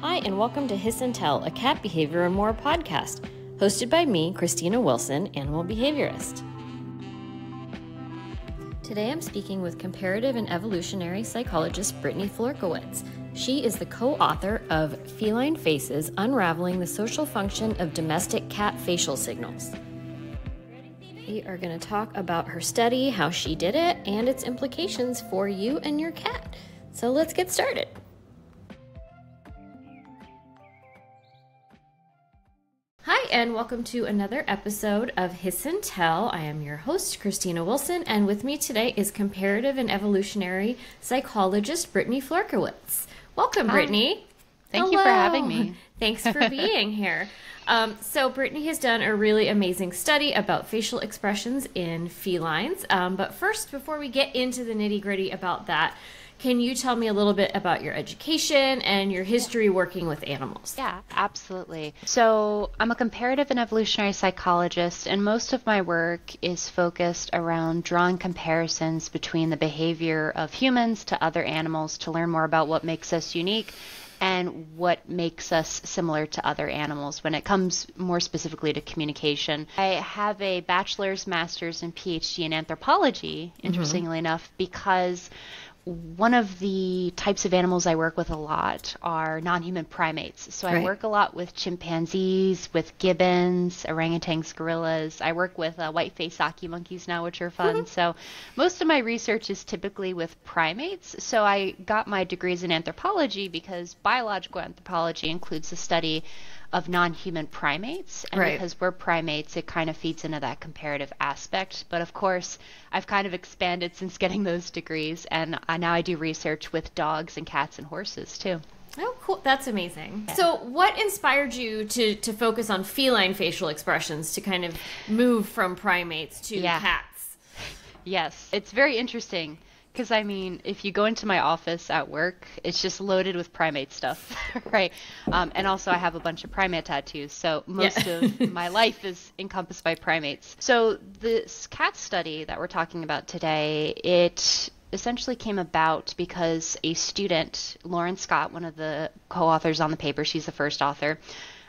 Hi, and welcome to Hiss and Tell, a cat behavior and more podcast, hosted by me, Christina Wilson, animal behaviorist. Today I'm speaking with comparative and evolutionary psychologist Brittany Florkiewicz. She is the co author of Feline Faces Unraveling the Social Function of Domestic Cat Facial Signals. We are going to talk about her study, how she did it, and its implications for you and your cat. So let's get started. And welcome to another episode of Hiss and Tell. I am your host, Christina Wilson, and with me today is comparative and evolutionary psychologist Brittany Florkiewicz. Welcome, Hi. Brittany. Thank Hello. you for having me. Thanks for being here. Um, so, Brittany has done a really amazing study about facial expressions in felines. Um, but first, before we get into the nitty gritty about that, can you tell me a little bit about your education and your history working with animals? Yeah, absolutely. So, I'm a comparative and evolutionary psychologist, and most of my work is focused around drawing comparisons between the behavior of humans to other animals to learn more about what makes us unique and what makes us similar to other animals when it comes more specifically to communication. I have a bachelor's, master's, and PhD in anthropology, mm-hmm. interestingly mm-hmm. enough, because one of the types of animals I work with a lot are non human primates. So right. I work a lot with chimpanzees, with gibbons, orangutans, gorillas. I work with uh, white faced Saki monkeys now, which are fun. Mm-hmm. So most of my research is typically with primates. So I got my degrees in anthropology because biological anthropology includes the study of non-human primates and right. because we're primates it kind of feeds into that comparative aspect but of course i've kind of expanded since getting those degrees and I, now i do research with dogs and cats and horses too Oh, cool. That's amazing. Yeah. So, what inspired you to, to focus on feline facial expressions to kind of move from primates to yeah. cats? Yes, it's very interesting. Because I mean, if you go into my office at work, it's just loaded with primate stuff, right? Um, and also, I have a bunch of primate tattoos, so most yeah. of my life is encompassed by primates. So this cat study that we're talking about today, it essentially came about because a student, Lauren Scott, one of the co-authors on the paper, she's the first author.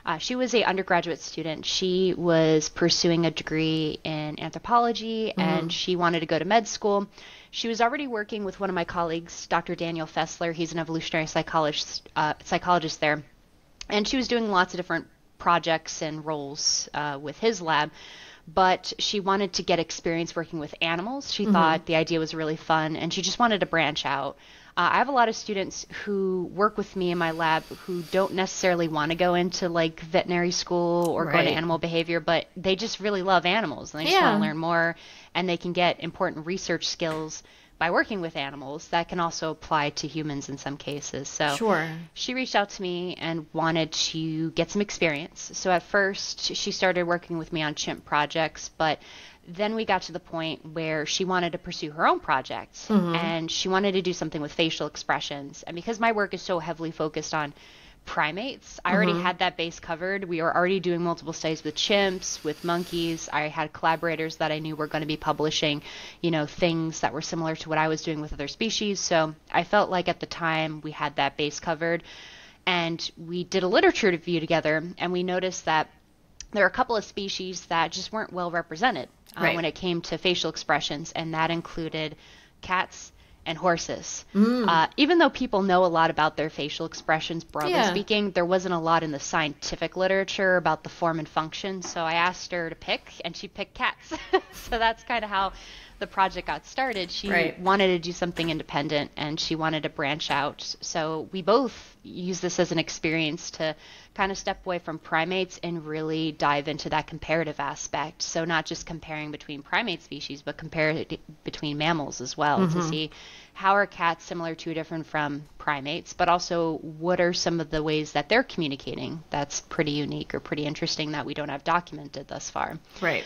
Uh, she was a undergraduate student. She was pursuing a degree in anthropology, mm-hmm. and she wanted to go to med school she was already working with one of my colleagues, Dr. Daniel Fessler. He's an evolutionary psychologist, uh, psychologist there. And she was doing lots of different projects and roles uh, with his lab. But she wanted to get experience working with animals. She mm-hmm. thought the idea was really fun, and she just wanted to branch out. Uh, I have a lot of students who work with me in my lab who don't necessarily want to go into like veterinary school or right. go to animal behavior, but they just really love animals and they just want to learn more and they can get important research skills by working with animals that can also apply to humans in some cases. So sure. she reached out to me and wanted to get some experience. So at first she started working with me on chimp projects, but then we got to the point where she wanted to pursue her own project mm-hmm. and she wanted to do something with facial expressions. And because my work is so heavily focused on primates. I already mm-hmm. had that base covered. We were already doing multiple studies with chimps, with monkeys. I had collaborators that I knew were going to be publishing, you know, things that were similar to what I was doing with other species. So I felt like at the time we had that base covered. And we did a literature review together, and we noticed that there are a couple of species that just weren't well represented uh, right. when it came to facial expressions, and that included cats and horses. Mm. Uh, even though people know a lot about their facial expressions, broadly yeah. speaking, there wasn't a lot in the scientific literature about the form and function. So I asked her to pick, and she picked cats. so that's kind of how the project got started. She right. wanted to do something independent, and she wanted to branch out. So we both use this as an experience to kind of step away from primates and really dive into that comparative aspect. So not just comparing between primate species, but compare between mammals as well mm-hmm. to see how are cats similar to or different from primates, but also what are some of the ways that they're communicating that's pretty unique or pretty interesting that we don't have documented thus far. Right.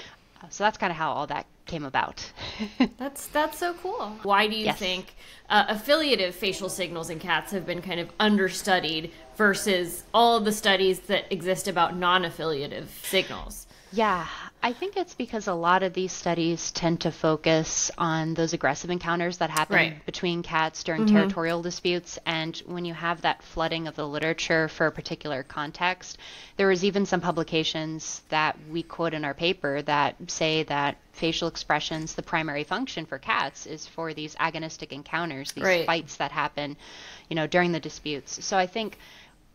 So that's kind of how all that came about. that's that's so cool. Why do you yes. think uh, affiliative facial signals in cats have been kind of understudied versus all of the studies that exist about non-affiliative signals? Yeah, I think it's because a lot of these studies tend to focus on those aggressive encounters that happen Right. between cats during mm-hmm. territorial disputes. And when you have that flooding of the literature for a particular context, there was even some publications that we quote in our paper that say that facial expressions, the primary function for cats is for these agonistic encounters, these Right. fights that happen, you know, during the disputes. So I think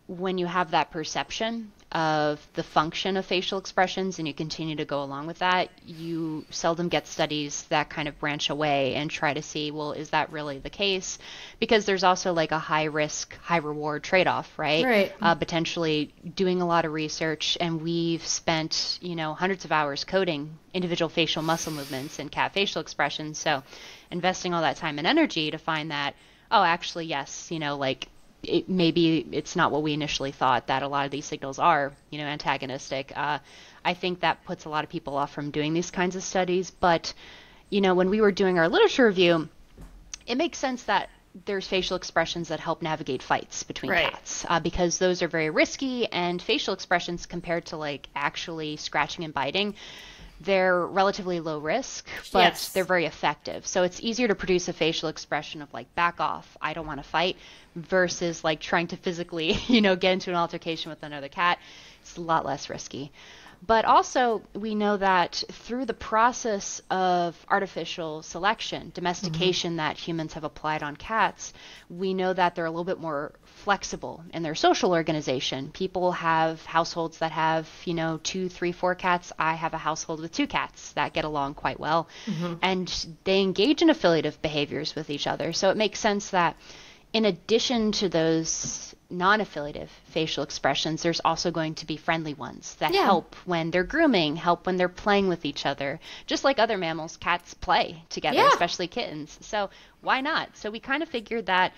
when you have that perception of the function of facial expressions and you continue to go along with that, you seldom get studies that kind of branch away and try to see, well, is that really the case? Because there's also like a high risk, high reward trade off, right? Right. Uh, potentially doing a lot of research, and we've spent, you know, hundreds of hours coding individual facial muscle movements and cat facial expressions. So investing all that time and energy to find that, oh, actually, yes, you know, like it, maybe it's not what we initially thought that a lot of these signals are, you know, antagonistic. Uh, I think that puts a lot of people off from doing these kinds of studies. But, you know, when we were doing our literature review, it makes sense that there's facial expressions that help navigate fights between Right. cats uh, because those are very risky and facial expressions compared to like actually scratching and biting they're relatively low risk but Yes. they're very effective. So it's easier to produce a facial expression of like back off i don't want to fight versus like trying to physically you know get into an altercation with another cat. It's a lot less risky but also, we know that through the process of artificial selection, mm-hmm. domestication that humans have applied on cats, we know that they're a little bit more flexible in their social organization. People have households that have, you know, two, three, four cats. I have a household with two cats that get along quite well. Mm-hmm. And they engage in affiliative behaviors with each other. So it makes sense that in addition to those non-affiliative facial expressions, there's also going to be friendly ones that Yeah. help when they're grooming, help when they're playing with each other. Just like other mammals, cats play together, Yeah. especially kittens. So why not? So we kind of figured that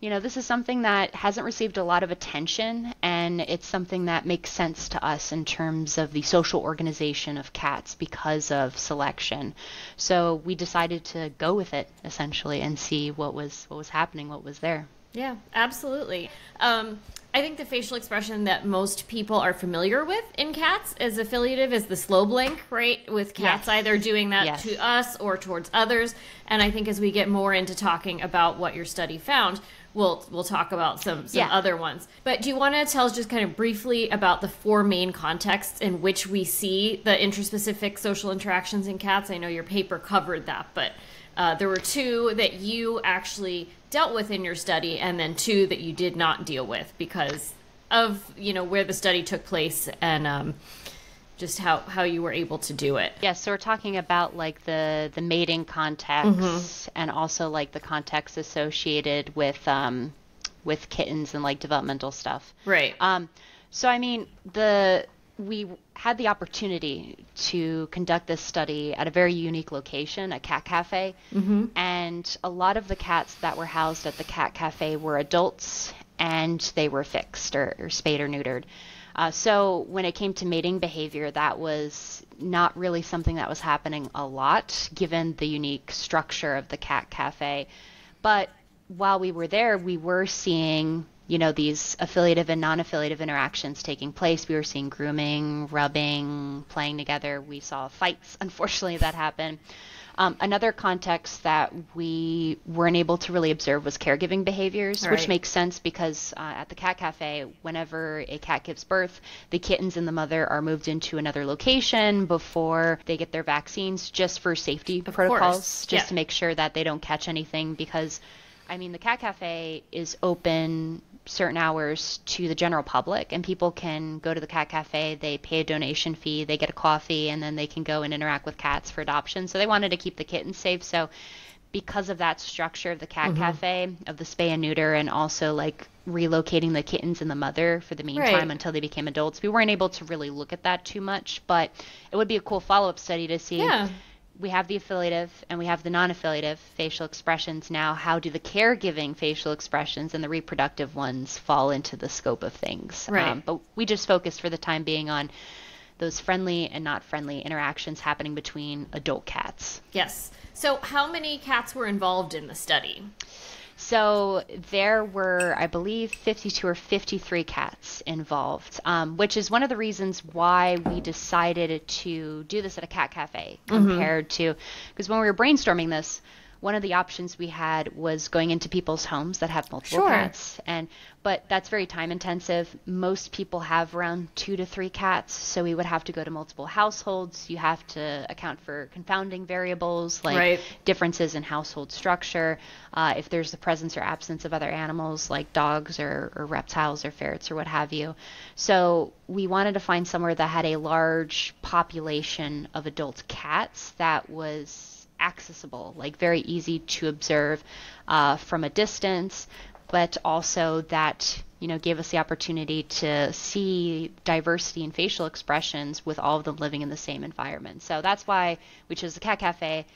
you know, this is something that hasn't received a lot of attention, and it's something that makes sense to us in terms of the social organization of cats because of selection. So we decided to go with it essentially and see what was what was happening, what was there. Yeah, absolutely. Um, I think the facial expression that most people are familiar with in cats is affiliative is the slow blink, right? With cats Yes. either doing that Yes. to us or towards others. And I think as we get more into talking about what your study found, we'll we'll talk about some some Yeah. other ones. But do you want to tell us just kind of briefly about the four main contexts in which we see the interspecific social interactions in cats? I know your paper covered that, but uh, there were two that you actually dealt with in your study, and then two that you did not deal with because of you know where the study took place and um, just how how you were able to do it. Yes, so we're talking about like the the mating context and also like the context associated with um with kittens and like developmental stuff. Right. Um, so I mean, the we had the opportunity to conduct this study at a very unique location, a cat cafe, and a lot of the cats that were housed at the cat cafe were adults and they were fixed or, or spayed or neutered. Uh, so when it came to mating behavior, that was not really something that was happening a lot, given the unique structure of the cat cafe. But while we were there, we were seeing, you know, these affiliative and non-affiliative interactions taking place. We were seeing grooming, rubbing, playing together. We saw fights, unfortunately, that happened. Um, another context that we weren't able to really observe was caregiving behaviors, Right. which makes sense because uh, at the cat cafe, whenever a cat gives birth, the kittens and the mother are moved into another location before they get their vaccines, just for safety Of protocols, course, just yeah. to make sure that they don't catch anything because I mean the cat cafe is open certain hours to the general public and people can go to the cat cafe they pay a donation fee they get a coffee and then they can go and interact with cats for adoption so they wanted to keep the kittens safe so because of that structure of the cat mm-hmm. cafe of the spay and neuter and also like relocating the kittens and the mother for the meantime Right. until they became adults we weren't able to really look at that too much but it would be a cool follow-up study to see Yeah. We have the affiliative and we have the non-affiliative facial expressions now how do the caregiving facial expressions and the reproductive ones fall into the scope of things Um, Right. but we just focused for the time being on those friendly and not friendly interactions happening between adult cats Yes. So how many cats were involved in the study? So there were, I believe, 52 or 53 cats involved, um, which is one of the reasons why we decided to do this at a cat cafe compared to, because when we were brainstorming this, one of the options we had was going into people's homes that have multiple Sure. cats. And but that's very time intensive. Most people have around two to three cats so we would have to go to multiple households. You have to account for confounding variables like Right. differences in household structure. Uh, if there's the presence or absence of other animals like dogs or, or reptiles or ferrets or what have you. So we wanted to find somewhere that had a large population of adult cats that was accessible, like very easy to observe uh, from a distance, but also that you know gave us the opportunity to see diversity in facial expressions with all of them living in the same environment. So that's why we chose the cat cafe.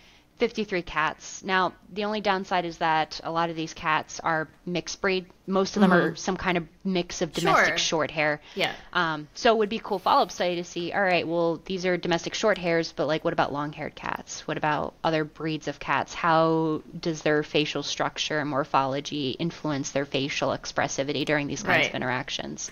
53 cats. Now, the only downside is that a lot of these cats are mixed breed. Most of them are some kind of mix of domestic Sure. short hair. Yeah. Um, so it would be a cool follow-up study to see. All right, well, these are domestic short hairs, but like, what about long-haired cats? What about other breeds of cats? How does their facial structure and morphology influence their facial expressivity during these kinds Right. of interactions?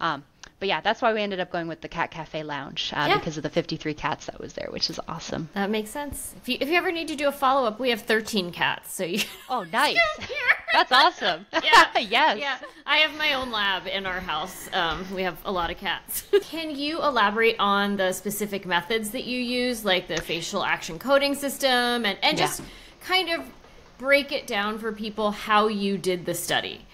Um, but yeah, that's why we ended up going with the Cat Cafe Lounge uh, Yeah. because of the 53 cats that was there, which is awesome. That makes sense. If you if you ever need to do a follow up, we have 13 cats, so you. Oh, nice. That's awesome. Yeah. yes. Yeah, I have my own lab in our house. Um, we have a lot of cats. Can you elaborate on the specific methods that you use, like the facial action coding system, and, and Yeah. just kind of break it down for people how you did the study?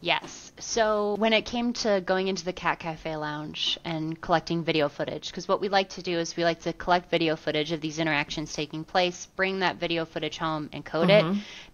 Yes. So when it came to going into the Cat Cafe Lounge and collecting video footage, because what we like to do is we like to collect video footage of these interactions taking place, bring that video footage home and code it,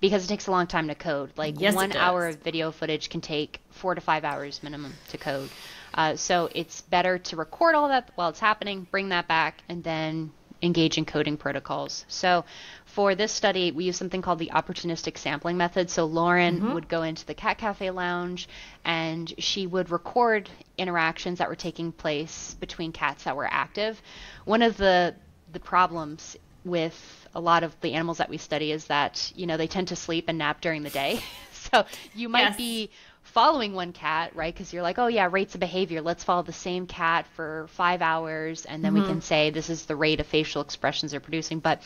because it takes a long time to code. Like Mm-hmm. Yes, one hour of video footage can take four to five hours minimum to code. Uh, so it's better to record all that while it's happening, bring that back, and then engage in coding protocols. So for this study, we use something called the opportunistic sampling method. So Lauren mm-hmm. would go into the Cat Cafe lounge and she would record interactions that were taking place between cats that were active. One of the the problems with a lot of the animals that we study is that, you know, they tend to sleep and nap during the day. so you might Yes. be following one cat, right? Because you're like, oh yeah, rates of behavior. Let's follow the same cat for five hours, and then we mm-hmm. can say this is the rate of facial expressions they're producing. But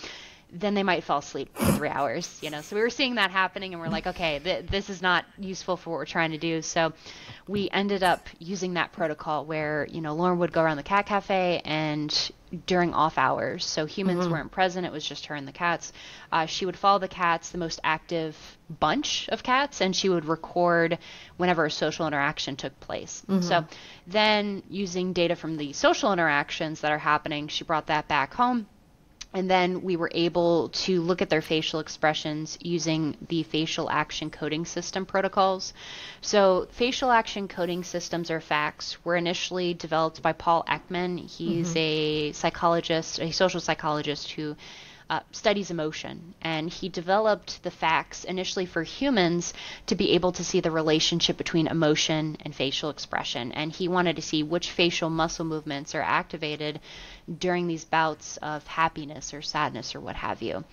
then they might fall asleep for three hours, you know. So we were seeing that happening, and we're like, okay, th- this is not useful for what we're trying to do. So we ended up using that protocol where you know Lauren would go around the cat cafe and during off hours, so humans weren't present. It was just her and the cats. Uh, she would follow the cats, the most active bunch of cats, and she would record whenever a social interaction took place. So then, using data from the social interactions that are happening, she brought that back home and then we were able to look at their facial expressions using the facial action coding system protocols. So, facial action coding systems or FACS were initially developed by Paul Ekman. He's mm-hmm. a psychologist, a social psychologist who uh, studies emotion, and he developed the FACS initially for humans to be able to see the relationship between emotion and facial expression. And he wanted to see which facial muscle movements are activated during these bouts of happiness or sadness or what have you.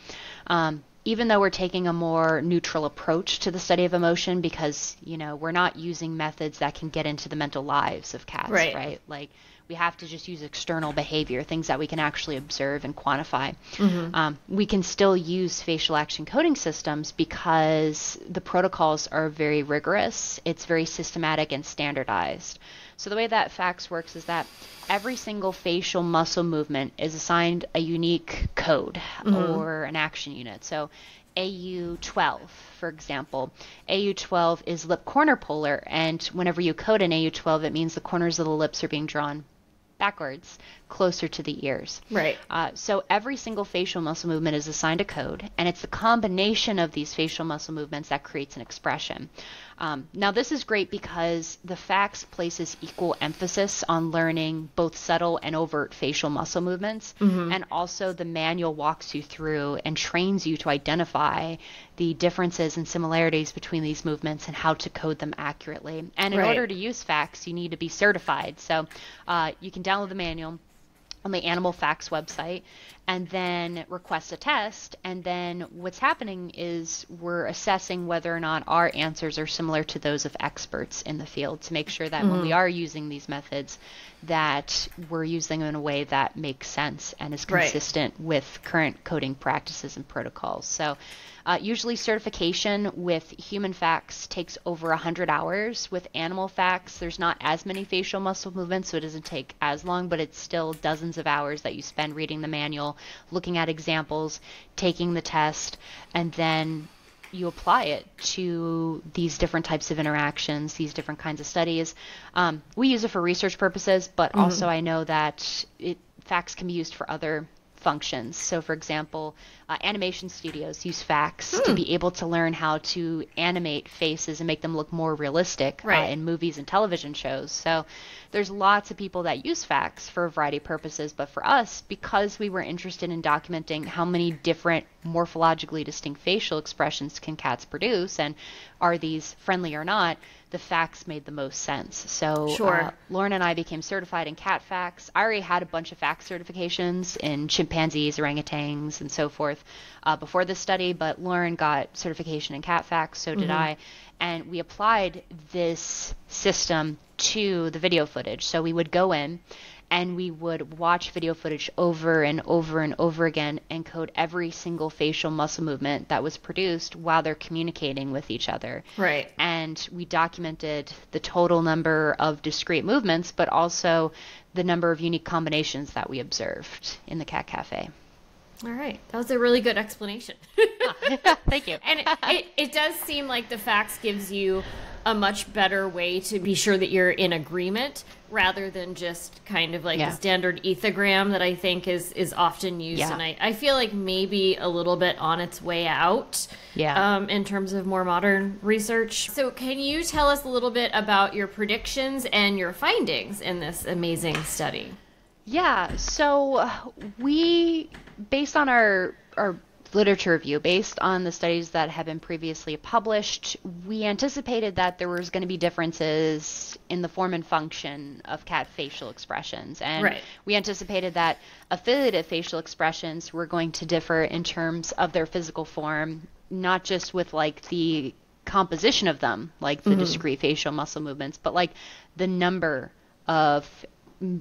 Um, even though we're taking a more neutral approach to the study of emotion because you know we're not using methods that can get into the mental lives of cats Right. right like we have to just use external behavior things that we can actually observe and quantify. Um, we can still use facial action coding systems because the protocols are very rigorous it's very systematic and standardized. So the way that FACS works is that every single facial muscle movement is assigned a unique code or an action unit. So AU12, for example, AU12 is lip corner puller, and whenever you code an AU12, it means the corners of the lips are being drawn backwards, closer to the ears. Right. Uh, so every single facial muscle movement is assigned a code, and it's the combination of these facial muscle movements that creates an expression. Um, now, this is great because the FACS places equal emphasis on learning both subtle and overt facial muscle movements, and also the manual walks you through and trains you to identify the differences and similarities between these movements and how to code them accurately. And in Right. order to use FACS, you need to be certified. So uh, you can download the manual on the Animal FACS website and then request a test. And then what's happening is we're assessing whether or not our answers are similar to those of experts in the field to make sure that mm-hmm. when we mm-hmm. are using these methods, that we're using them in a way that makes sense and is consistent right. with current coding practices and protocols. So uh, usually, certification with human FACS takes over 100 hours. With animal FACS, there's not as many facial muscle movements, so it doesn't take as long, but it's still dozens of hours that you spend reading the manual, looking at examples, taking the test, and then you apply it to these different types of interactions, these different kinds of studies. Um, we use it for research purposes, but mm-hmm. also I know that it, FACS can be used for other functions. So, for example, uh, animation studios use FACS hmm. to be able to learn how to animate faces and make them look more realistic uh, right. uh, in movies and television shows. So, there's lots of people that use FACS for a variety of purposes. But for us, because we were interested in documenting how many different morphologically distinct facial expressions can cats produce and are these friendly or not, the FACS made the most sense. So sure. uh, Lauren and I became certified in cat FACS. I already had a bunch of fact certifications in chimpanzees, orangutans, and so forth uh, before this study, but Lauren got certification in cat FACS, so did mm-hmm. I. And we applied this system to the video footage. So we would go in and we would watch video footage over and over and over again and code every single facial muscle movement that was produced while they're communicating with each other. Right. And we documented the total number of discrete movements, but also the number of unique combinations that we observed in the Cat Cafe. All right, that was a really good explanation. Thank you. and it, it, it does seem like the FACS gives you a much better way to be sure that you're in agreement rather than just kind of like yeah. the standard ethogram that I think is is often used yeah. and I, I feel like maybe a little bit on its way out yeah. um, in terms of more modern research. So can you tell us a little bit about your predictions and your findings in this amazing study? Yeah, so we based on our our literature review based on the studies that have been previously published we anticipated that there was going to be differences in the form and function of cat facial expressions and right. we anticipated that affiliative facial expressions were going to differ in terms of their physical form not just with like the composition of them like the mm-hmm. discrete facial muscle movements but like the number of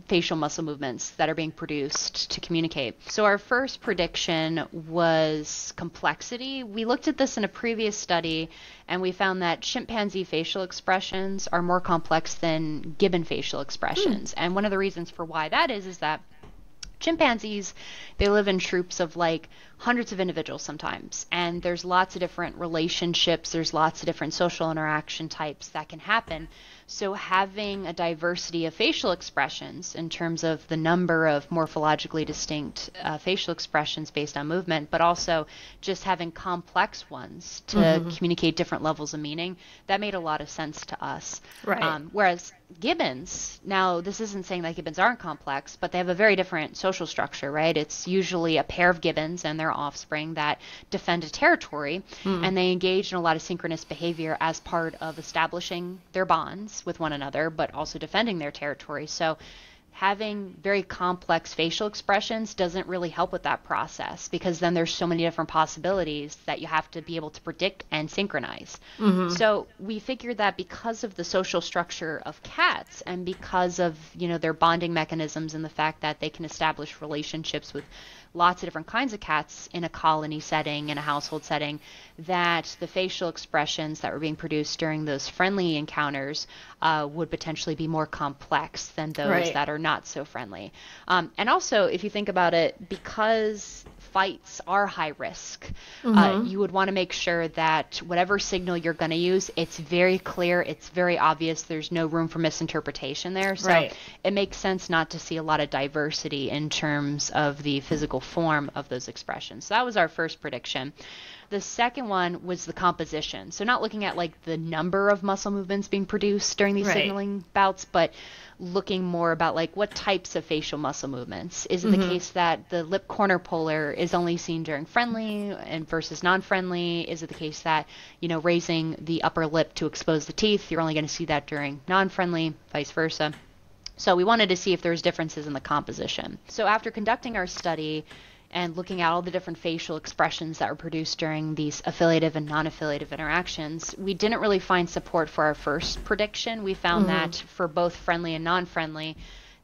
facial muscle movements that are being produced to communicate. So, our first prediction was complexity. We looked at this in a previous study and we found that chimpanzee facial expressions are more complex than gibbon facial expressions. Mm. And one of the reasons for why that is is that chimpanzees they live in troops of like hundreds of individuals sometimes and there's lots of different relationships there's lots of different social interaction types that can happen so having a diversity of facial expressions in terms of the number of morphologically distinct uh, facial expressions based on movement, but also just having complex ones to mm-hmm. communicate different levels of meaning, that made a lot of sense to us. Right. Um, whereas gibbons, now this isn't saying that gibbons aren't complex, but they have a very different social structure, right? It's usually a pair of gibbons and their offspring that defend a territory, mm. and they engage in a lot of synchronous behavior as part of establishing their bonds with one another, but also defending their territory. So having very complex facial expressions doesn't really help with that process because then there's so many different possibilities that you have to be able to predict and synchronize. Mm-hmm. So we figured that because of the social structure of cats and because of, you know, their bonding mechanisms and the fact that they can establish relationships with lots of different kinds of cats in a colony setting, in a household setting, that the facial expressions that were being produced during those friendly encounters uh, would potentially be more complex than those right. that are not so friendly. Um, and also, if you think about it, because fights are high risk, uh, mm-hmm. uh, you would want to make sure that whatever signal you're going to use, it's very clear, it's very obvious, there's no room for misinterpretation there. So right. it makes sense not to see a lot of diversity in terms of the physical form of those expressions. So that was our first prediction. The second one was the composition. So not looking at like the number of muscle movements being produced during these right. signaling bouts, but looking more about like what types of facial muscle movements. Is it mm-hmm. the case that the lip corner puller is only seen during friendly and versus non-friendly? Is it the case that, you know, raising the upper lip to expose the teeth, you're only going to see that during non-friendly, vice versa? So we wanted to see if there was differences in the composition. So after conducting our study and looking at all the different facial expressions that were produced during these affiliative and non-affiliative interactions, we didn't really find support for our first prediction. We found mm-hmm. that for both friendly and non-friendly,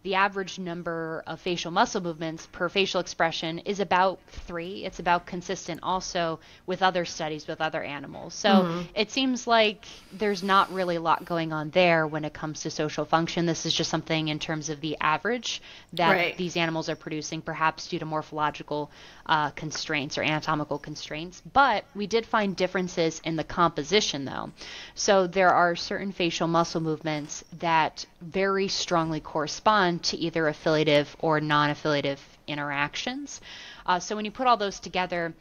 the average number of facial muscle movements per facial expression is about three. It's about consistent also with other studies with other animals. So mm-hmm. it seems like there's not really a lot going on there when it comes to social function. This is just something in terms of the average that right. these animals are producing, perhaps due to morphological uh, constraints or anatomical constraints. But we did find differences in the composition, though. So there are certain facial muscle movements that very strongly correspond to either affiliative or non affiliative interactions. Uh, so when you put all those together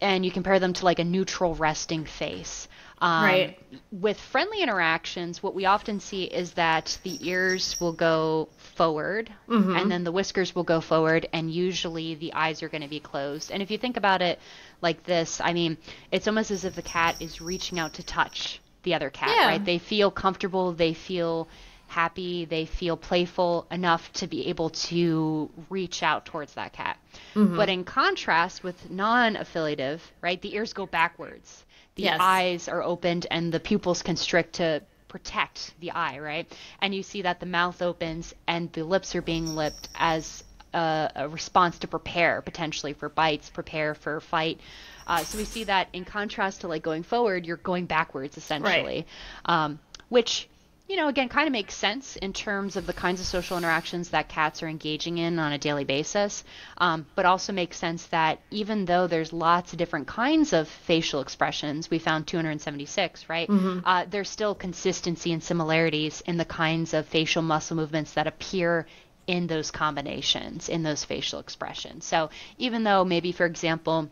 and you compare them to like a neutral resting face, um, right. With friendly interactions, what we often see is that the ears will go forward mm-hmm. and then the whiskers will go forward, and usually the eyes are going to be closed. And if you think about it like this, I mean, it's almost as if the cat is reaching out to touch the other cat, yeah. right? They feel comfortable, they feel happy, they feel playful enough to be able to reach out towards that cat. Mm-hmm. But in contrast with non affiliative, right, the ears go backwards, the yes. eyes are opened, and the pupils constrict to protect the eye, right? And you see that the mouth opens and the lips are being lipped as a, a response to prepare potentially for bites, prepare for fight. Uh, so we see that in contrast to like going forward, you're going backwards essentially, right. um, which you know, again, kind of makes sense in terms of the kinds of social interactions that cats are engaging in on a daily basis, um, but also makes sense that even though there's lots of different kinds of facial expressions, we found 276, right? Mm-hmm. Uh, there's still consistency and similarities in the kinds of facial muscle movements that appear in those combinations, in those facial expressions. So even though maybe, for example,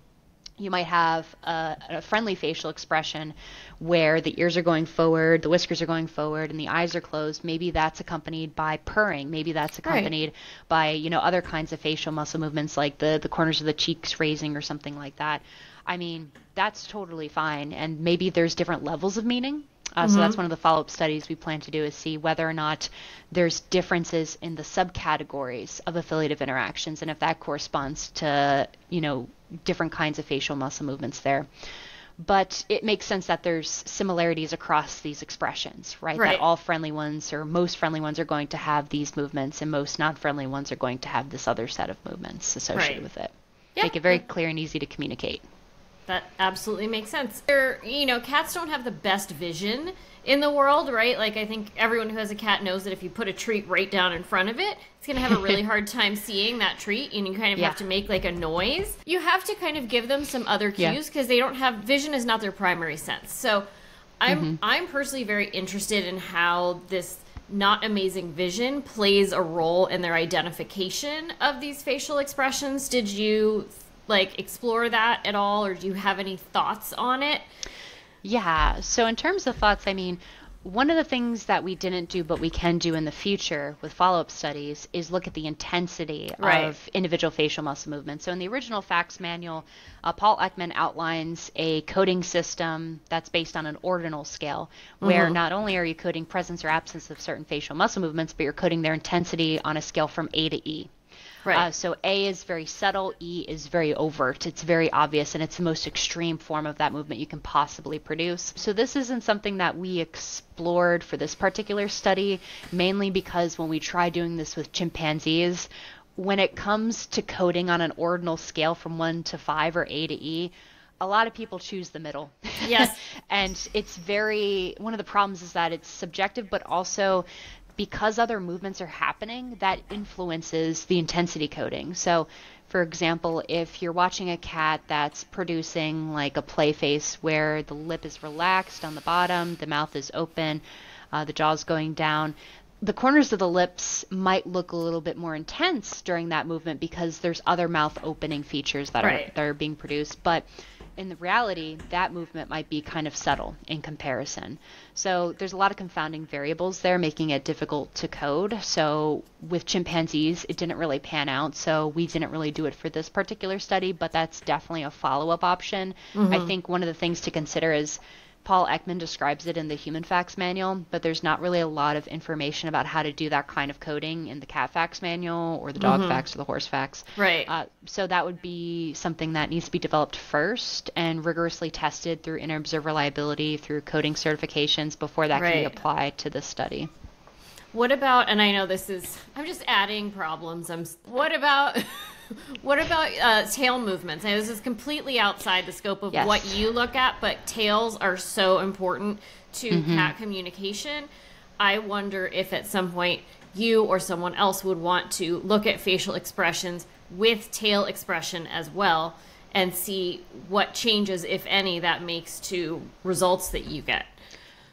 you might have a, a, friendly facial expression where the ears are going forward, the whiskers are going forward, and the eyes are closed. Maybe that's accompanied by purring. Maybe that's accompanied right. by you know other kinds of facial muscle movements like the the corners of the cheeks raising or something like that. I mean, that's totally fine. And maybe there's different levels of meaning. Uh, mm-hmm. So that's mm-hmm. one of the follow-up studies we plan to do is see whether or not there's differences in the subcategories of affiliative interactions and if that corresponds to you know different kinds of facial muscle movements there. But it makes sense that there's similarities across these expressions, right? right? That all friendly ones or most friendly ones are going to have these movements, and most non-friendly ones are going to have this other set of movements associated right. with it. Yeah. Make it very clear and easy to communicate. That absolutely makes sense. They're, you know, cats don't have the best vision in the world, right? Like, I think everyone who has a cat knows that if you put a treat right down in front of it, it's going to have a really hard time seeing that treat, and you kind of yeah. have to make like a noise. You have to kind of give them some other cues because yeah. they don't have vision is not their primary sense. So, I'm mm-hmm. I'm personally very interested in how this not amazing vision plays a role in their identification of these facial expressions. Did you like explore that at all or do you have any thoughts on it? Yeah. So in terms of thoughts, I mean, one of the things that we didn't do but we can do in the future with follow-up studies is look at the intensity right. of individual facial muscle movement so in the original FACS manual uh, paul ekman outlines a coding system that's based on an ordinal scale where mm-hmm. not only are you coding presence or absence of certain facial muscle movements but you're coding their intensity on a scale from a to e Right. Uh, so A is very subtle, E is very overt. It's very obvious, and it's the most extreme form of that movement you can possibly produce. So this isn't something that we explored for this particular study, mainly because when we try doing this with chimpanzees, when it comes to coding on an ordinal scale from 1 to 5 or A to E, a lot of people choose the middle. Yes. and it's very, one of the problems is that it's subjective, but also because other movements are happening, that influences the intensity coding. So, for example, if you're watching a cat that's producing like a play face where the lip is relaxed on the bottom, the mouth is open, uh, the jaw's going down, the corners of the lips might look a little bit more intense during that movement because there's other mouth opening features that right. are that are being produced. But in the reality, that movement might be kind of subtle in comparison. So there's a lot of confounding variables there, making it difficult to code. So with chimpanzees, it didn't really pan out. So we didn't really do it for this particular study, but that's definitely a follow up option. Mm-hmm. I think one of the things to consider is Paul Ekman describes it in the Human FACS Manual, but there's not really a lot of information about how to do that kind of coding in the Cat FACS Manual or the Dog mm-hmm. FACS or the Horse FACS. Right. Uh, so that would be something that needs to be developed first and rigorously tested through inter-observer reliability, through coding certifications before that right. can be applied to this study. What about, and I know this is, I'm just adding problems. I'm, what about what about uh, tail movements? Now, this is completely outside the scope of yes. what you look at, but tails are so important to mm-hmm. cat communication. I wonder if at some point you or someone else would want to look at facial expressions with tail expression as well and see what changes, if any, that makes to results that you get.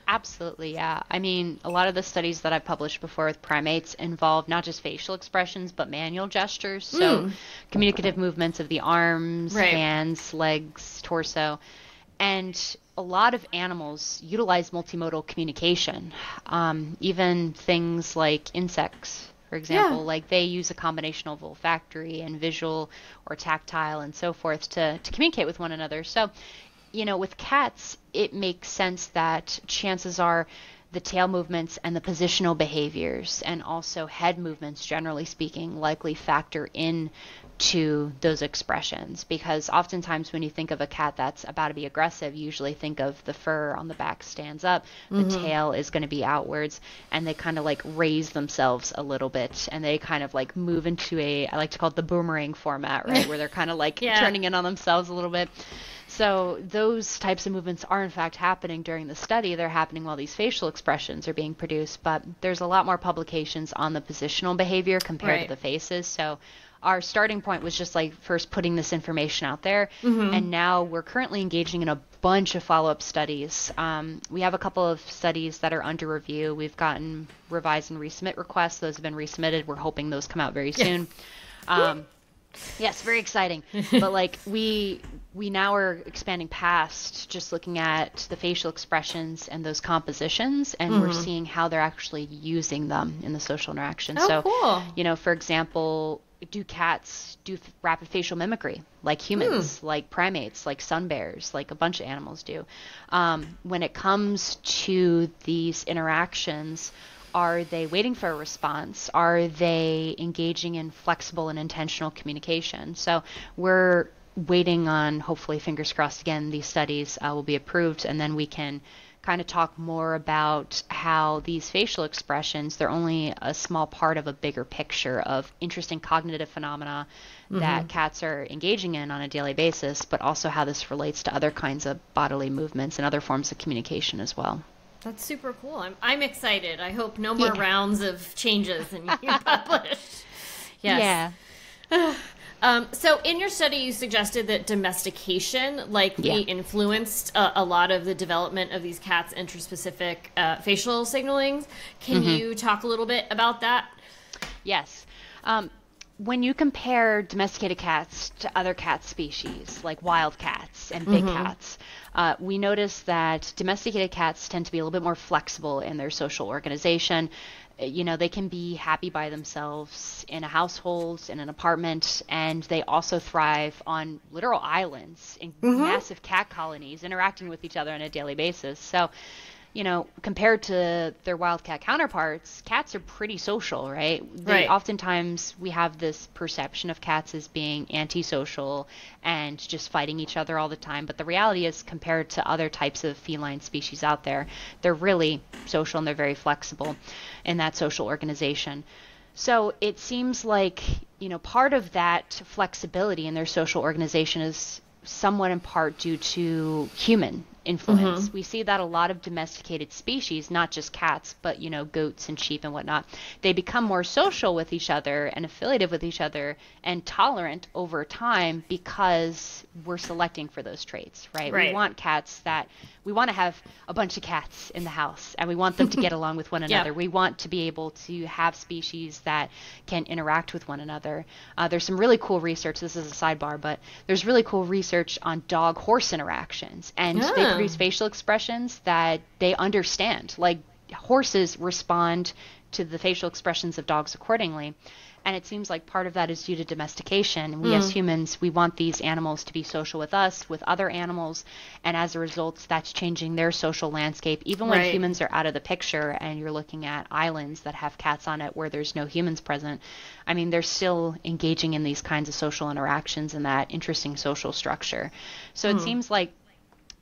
Absolutely, yeah. I mean, a lot of the studies that I've published before with primates involve not just facial expressions, but manual gestures. So, mm. communicative movements of the arms, right. hands, legs, torso. And a lot of animals utilize multimodal communication. Um, even things like insects, for example, yeah. like they use a combination of olfactory and visual or tactile and so forth to, to communicate with one another. So you know, with cats, it makes sense that chances are the tail movements and the positional behaviors and also head movements, generally speaking, likely factor in to those expressions because oftentimes when you think of a cat that's about to be aggressive you usually think of the fur on the back stands up the mm-hmm. tail is going to be outwards and they kind of like raise themselves a little bit and they kind of like move into a i like to call it the boomerang format right where they're kind of like yeah. turning in on themselves a little bit so those types of movements are in fact happening during the study. They're happening while these facial expressions are being produced, but there's a lot more publications on the positional behavior compared right. to the faces. So our starting point was just like first putting this information out there, mm-hmm. and now we're currently engaging in a bunch of follow-up studies. Um, we have a couple of studies that are under review. We've gotten revise and resubmit requests; those have been resubmitted. We're hoping those come out very soon. Um, Yes, very exciting. but like we we now are expanding past just looking at the facial expressions and those compositions and mm-hmm. we're seeing how they're actually using them in the social interaction. Oh, so, cool. you know, for example, do cats do f- rapid facial mimicry like humans, mm. like primates, like sun bears, like a bunch of animals do? Um, when it comes to these interactions, are they waiting for a response? Are they engaging in flexible and intentional communication? So we're waiting on, hopefully, fingers crossed again, these studies uh, will be approved, and then we can kind of talk more about how these facial expressions they're only a small part of a bigger picture of interesting cognitive phenomena mm-hmm. that cats are engaging in on a daily basis but also how this relates to other kinds of bodily movements and other forms of communication as well that's super cool. I'm I'm excited. I hope no more yeah. rounds of changes and you publish. Yes. Yeah. Um, so, in your study, you suggested that domestication likely yeah. influenced uh, a lot of the development of these cats' interspecific uh, facial signalings. Can mm-hmm. you talk a little bit about that? Yes. Um, when you compare domesticated cats to other cat species, like wild cats and big mm-hmm. cats, uh, we notice that domesticated cats tend to be a little bit more flexible in their social organization. Uh, you know, they can be happy by themselves in a household, in an apartment, and they also thrive on literal islands in mm-hmm. massive cat colonies interacting with each other on a daily basis. So, you know, compared to their wildcat counterparts, cats are pretty social, right? They, right. Oftentimes we have this perception of cats as being antisocial and just fighting each other all the time. But the reality is, compared to other types of feline species out there, they're really social and they're very flexible in that social organization. So it seems like, you know, part of that flexibility in their social organization is somewhat in part due to human influence. Mm-hmm. We see that a lot of domesticated species, not just cats, but you know, goats and sheep and whatnot, they become more social with each other and affiliative with each other and tolerant over time because we're selecting for those traits, right? right. We want cats that we want to have a bunch of cats in the house and we want them to get along with one another. We want to be able to have species that can interact with one another. Uh, there's some really cool research. This is a sidebar, but there's really cool research on dog horse interactions. And yeah. they produce facial expressions that they understand. Like horses respond to the facial expressions of dogs accordingly. And it seems like part of that is due to domestication. We as mm. humans, we want these animals to be social with us, with other animals, and as a result, that's changing their social landscape. Even when Right. humans are out of the picture and you're looking at islands that have cats on it where there's no humans present, I mean, they're still engaging in these kinds of social interactions and that interesting social structure. So it hmm. seems like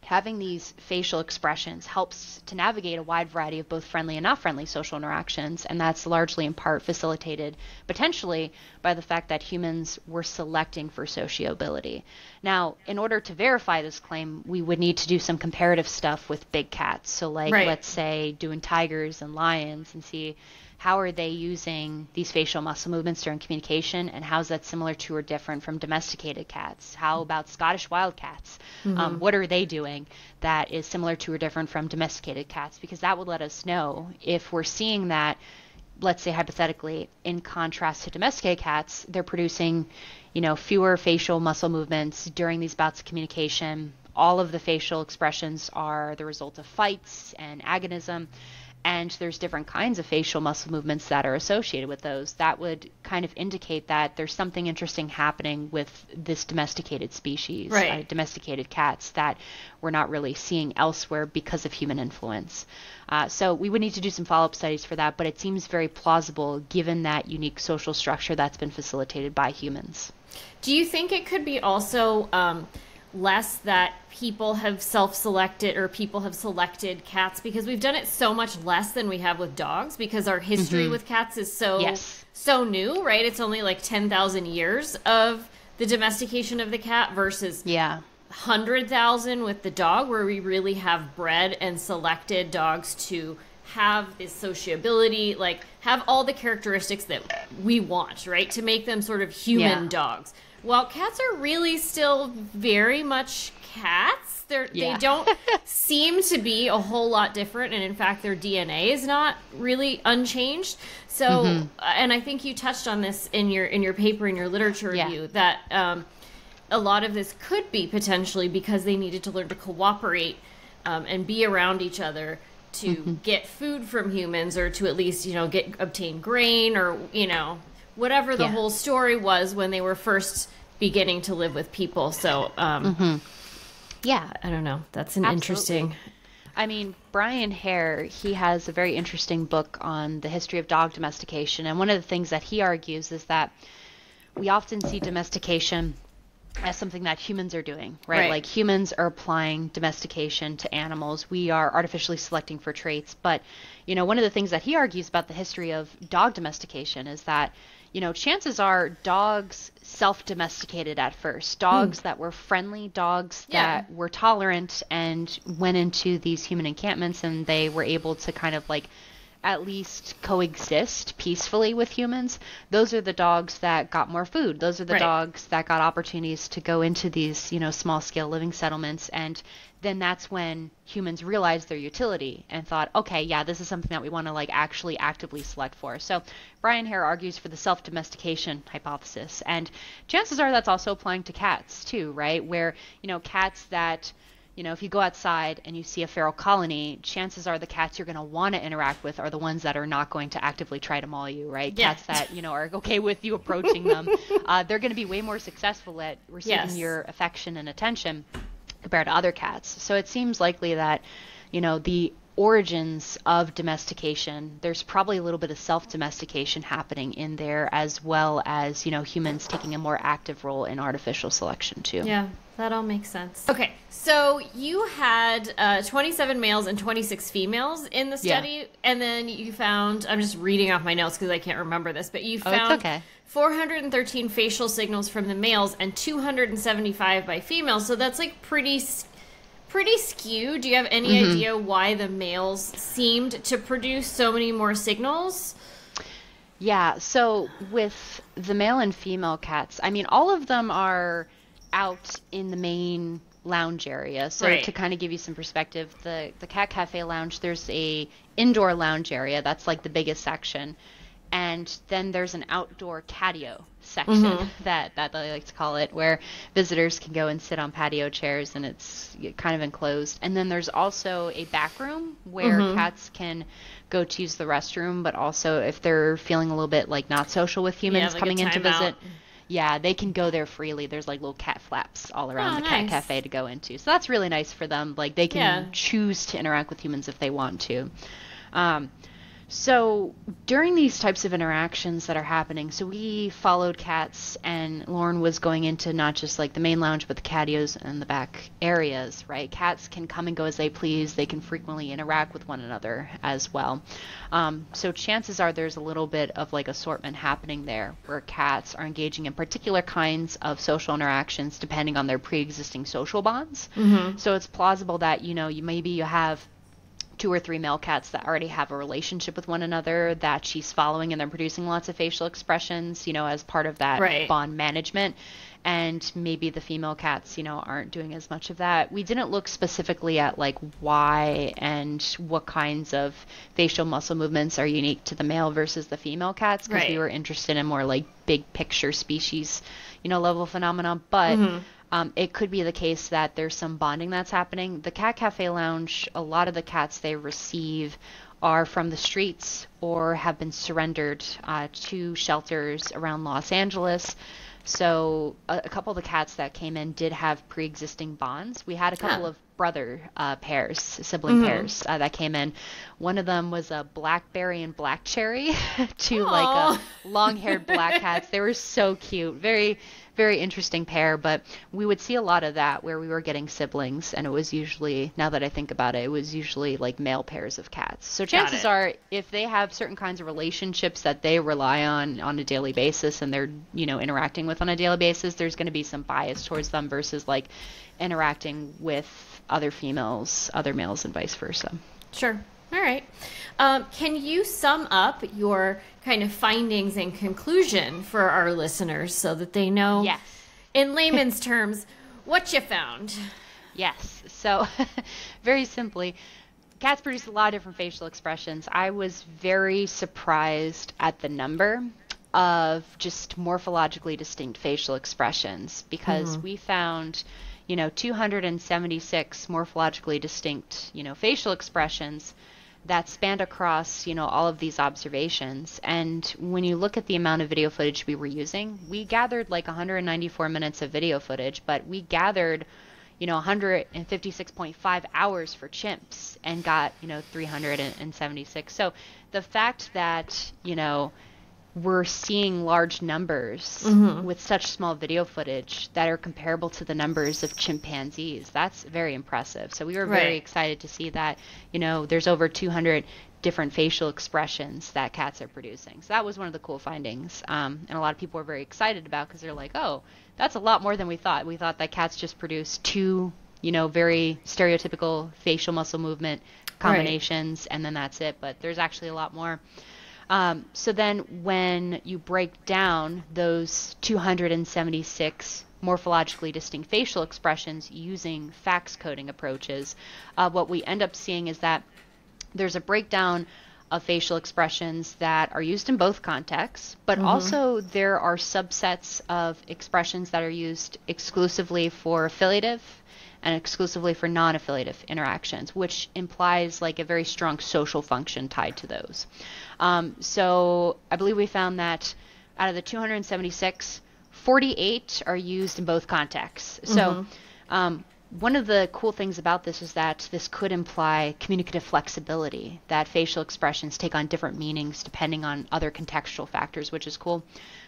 having these facial expressions helps to navigate a wide variety of both friendly and not friendly social interactions, and that's largely in part facilitated potentially by the fact that humans were selecting for sociability. Now, in order to verify this claim, we would need to do some comparative stuff with big cats. So, like, Right. let's say doing tigers and lions and see how are they using these facial muscle movements during communication and how is that similar to or different from domesticated cats? How about scottish wild cats um, what are they doing that is similar to or different from domesticated cats? Because that would let us know if we're seeing that let's say hypothetically in contrast to domesticated cats they're producing you know fewer facial muscle movements during these bouts of communication. All of the facial expressions are the result of fights and agonism and there's different kinds of facial muscle movements that are associated with those that would kind of indicate that there's something interesting happening with this domesticated species Right. uh, domesticated cats that we're not really seeing elsewhere because of human influence uh, so we would need to do some follow-up studies for that but it seems very plausible given that unique social structure that's been facilitated by humans Do you think it could be also um, less that people have self-selected or people have selected cats because we've done it so much less than we have with dogs because our history mm-hmm. with cats is so Yes. so new, right? It's only like 10,000 years of the domestication of the cat versus yeah 100,000 with the dog where we really have bred and selected dogs to have this sociability, like have all the characteristics that we want, right? To make them sort of human Yeah. dogs. While cats are really still very much cats, they're, Yeah. they don't seem to be a whole lot different. And in fact, their DNA is not really unchanged. So, Mm-hmm. uh, and I think you touched on this in your in your paper in your literature Yeah. review that um, a lot of this could be potentially because they needed to learn to cooperate um, and be around each other to Mm-hmm. get food from humans or to at least you know get obtain grain or you know whatever the Yeah. whole story was when they were first beginning to live with people so um, yeah i don't know that's an Absolutely. interesting I mean, Brian Hare, he has a very interesting book on the history of dog domestication. And one of the things that he argues is that we often see domestication as something that humans are doing, right? Right. Like humans are applying domestication to animals. We are artificially selecting for traits. But, you know, one of the things that he argues about the history of dog domestication is that, you know, chances are dogs self domesticated at first. Dogs hmm. that were friendly, dogs Yeah. that were tolerant and went into these human encampments and they were able to kind of like at least coexist peacefully with humans. Those are the dogs that got more food. Those are the Right. dogs that got opportunities to go into these, you know, small scale living settlements and then that's when humans realized their utility and thought, okay, yeah, this is something that we want to like actually actively select for. So Brian Hare argues for the self-domestication hypothesis, and chances are that's also applying to cats too, right? Where you know cats that you know, if you go outside and you see a feral colony, chances are the cats you're going to want to interact with are the ones that are not going to actively try to maul you, right? Yeah. Cats that, you know, are okay with you approaching them. Uh, they're going to be way more successful at receiving Yes. your affection and attention compared to other cats. So it seems likely that, you know, the origins of domestication, there's probably a little bit of self-domestication happening in there as well as, you know, humans taking a more active role in artificial selection too. Yeah, that all makes sense. Okay, so you had uh, 27 males and 26 females in the Yeah. study, and then you found, I'm just reading off my notes because I can't remember this, but you Oh, found okay. 413 facial signals from the males and 275 by females, so that's like pretty. s- Pretty skewed. Do you have any Mm-hmm. idea why the males seemed to produce so many more signals? Yeah, so with the male and female cats, I mean, all of them are out in the main lounge area. So Right. to kind of give you some perspective, the the Cat Cafe lounge, there's a indoor lounge area that's like the biggest section. And then there's an outdoor patio section Mm-hmm. that that they like to call it, where visitors can go and sit on patio chairs, and it's kind of enclosed. And then there's also a back room where Mm-hmm. cats can go to use the restroom, but also if they're feeling a little bit like not social with humans like coming in to timeout. visit. Yeah, they can go there freely. There's like little cat flaps all around Oh, the cat cafe to go into. So that's really nice for them. Like they can Yeah. choose to interact with humans if they want to. Um, so during these types of interactions that are happening, so we followed cats, and Lauren was going into not just like the main lounge, but the catios and the back areas, right? Cats can come and go as they please. They can frequently interact with one another as well. Um, so chances are there's a little bit of like assortment happening there, where cats are engaging in particular kinds of social interactions depending on their pre-existing social bonds. So it's plausible that you know you maybe you have two or three male cats that already have a relationship with one another that she's following and they're producing lots of facial expressions, you know, as part of that Right. bond management. And maybe the female cats, you know, aren't doing as much of that. We didn't look specifically at like why and what kinds of facial muscle movements are unique to the male versus the female cats because we were interested in more like big picture species, you know, level phenomena. But mm-hmm. Um, it could be the case that there's some bonding that's happening. The Cat Cafe Lounge, a lot of the cats they receive are from the streets or have been surrendered uh, to shelters around Los Angeles. So a, a couple of the cats that came in did have pre-existing bonds. We had a couple Yeah. of brother uh, pairs, sibling pairs uh, that came in. One of them was a blackberry and black cherry, two like Aw. long-haired black cats. They were so cute, very very interesting pair. But we would see a lot of that where we were getting siblings, and it was usually now that I think about it, it was usually like male pairs of cats. So chances are, if they have certain kinds of relationships that they rely on on a daily basis, and they're you know interacting with on a daily basis, there's going to be some bias towards them versus like interacting with other females, other males, and vice versa. Sure. All right. Um, can you sum up your kind of findings and conclusion for our listeners so that they know, Yes. in layman's terms, what you found? Yes. So, very simply, cats produce a lot of different facial expressions. I was very surprised at the number of just morphologically distinct facial expressions because we found, you know, 276 morphologically distinct, you know, facial expressions that spanned across, you know, all of these observations. And when you look at the amount of video footage we were using, we gathered like 194 minutes of video footage, but we gathered, you know, 156.5 hours for chimps and got, you know, 376. So the fact that, you know, we're seeing large numbers with such small video footage that are comparable to the numbers of chimpanzees. That's very impressive. So we were very Right. excited to see that, you know, there's over 200 different facial expressions that cats are producing. So that was one of the cool findings. Um, and a lot of people were very excited about because they're like, oh, that's a lot more than we thought. We thought that cats just produce two, you know, very stereotypical facial muscle movement combinations and then that's it. But there's actually a lot more. Um, so then when you break down those 276 morphologically distinct facial expressions using FACS coding approaches, uh, what we end up seeing is that there's a breakdown of facial expressions that are used in both contexts, but also there are subsets of expressions that are used exclusively for affiliative and exclusively for non-affiliative interactions, which implies like a very strong social function tied to those. Um, so I believe we found that out of the 276, 48 are used in both contexts. So um, one of the cool things about this is that this could imply communicative flexibility, that facial expressions take on different meanings depending on other contextual factors, which is cool.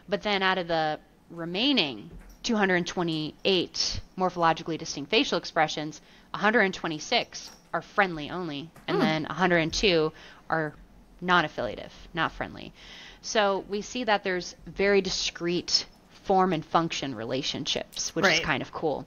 But then out of the remaining 228 morphologically distinct facial expressions, 126 are friendly only, and then 102 are non affiliative, not friendly. So we see that there's very discrete form and function relationships, which is kind of cool.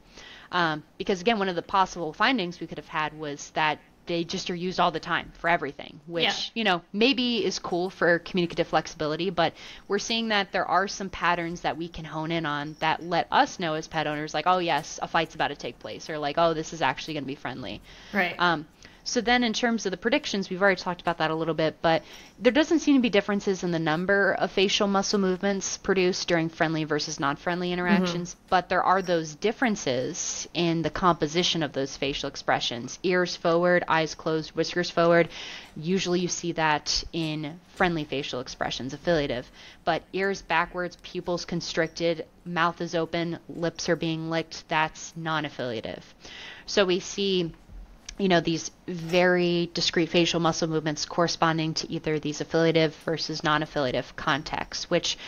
Um, because again, one of the possible findings we could have had was that they just are used all the time for everything, which Yeah. you know maybe is cool for communicative flexibility. But we're seeing that there are some patterns that we can hone in on that let us know as pet owners, like, oh yes, a fight's about to take place, or like, oh, this is actually going to be friendly. Right. Um, So then, in terms of the predictions, we've already talked about that a little bit, but there doesn't seem to be differences in the number of facial muscle movements produced during friendly versus non-friendly interactions, mm-hmm. but there are those differences in the composition of those facial expressions. Ears forward, eyes closed, whiskers forward. Usually, you see that in friendly facial expressions, affiliative, but ears backwards, pupils constricted, mouth is open, lips are being licked. That's non-affiliative. So we see you know, these very discrete facial muscle movements corresponding to either these affiliative versus non-affiliative contexts, which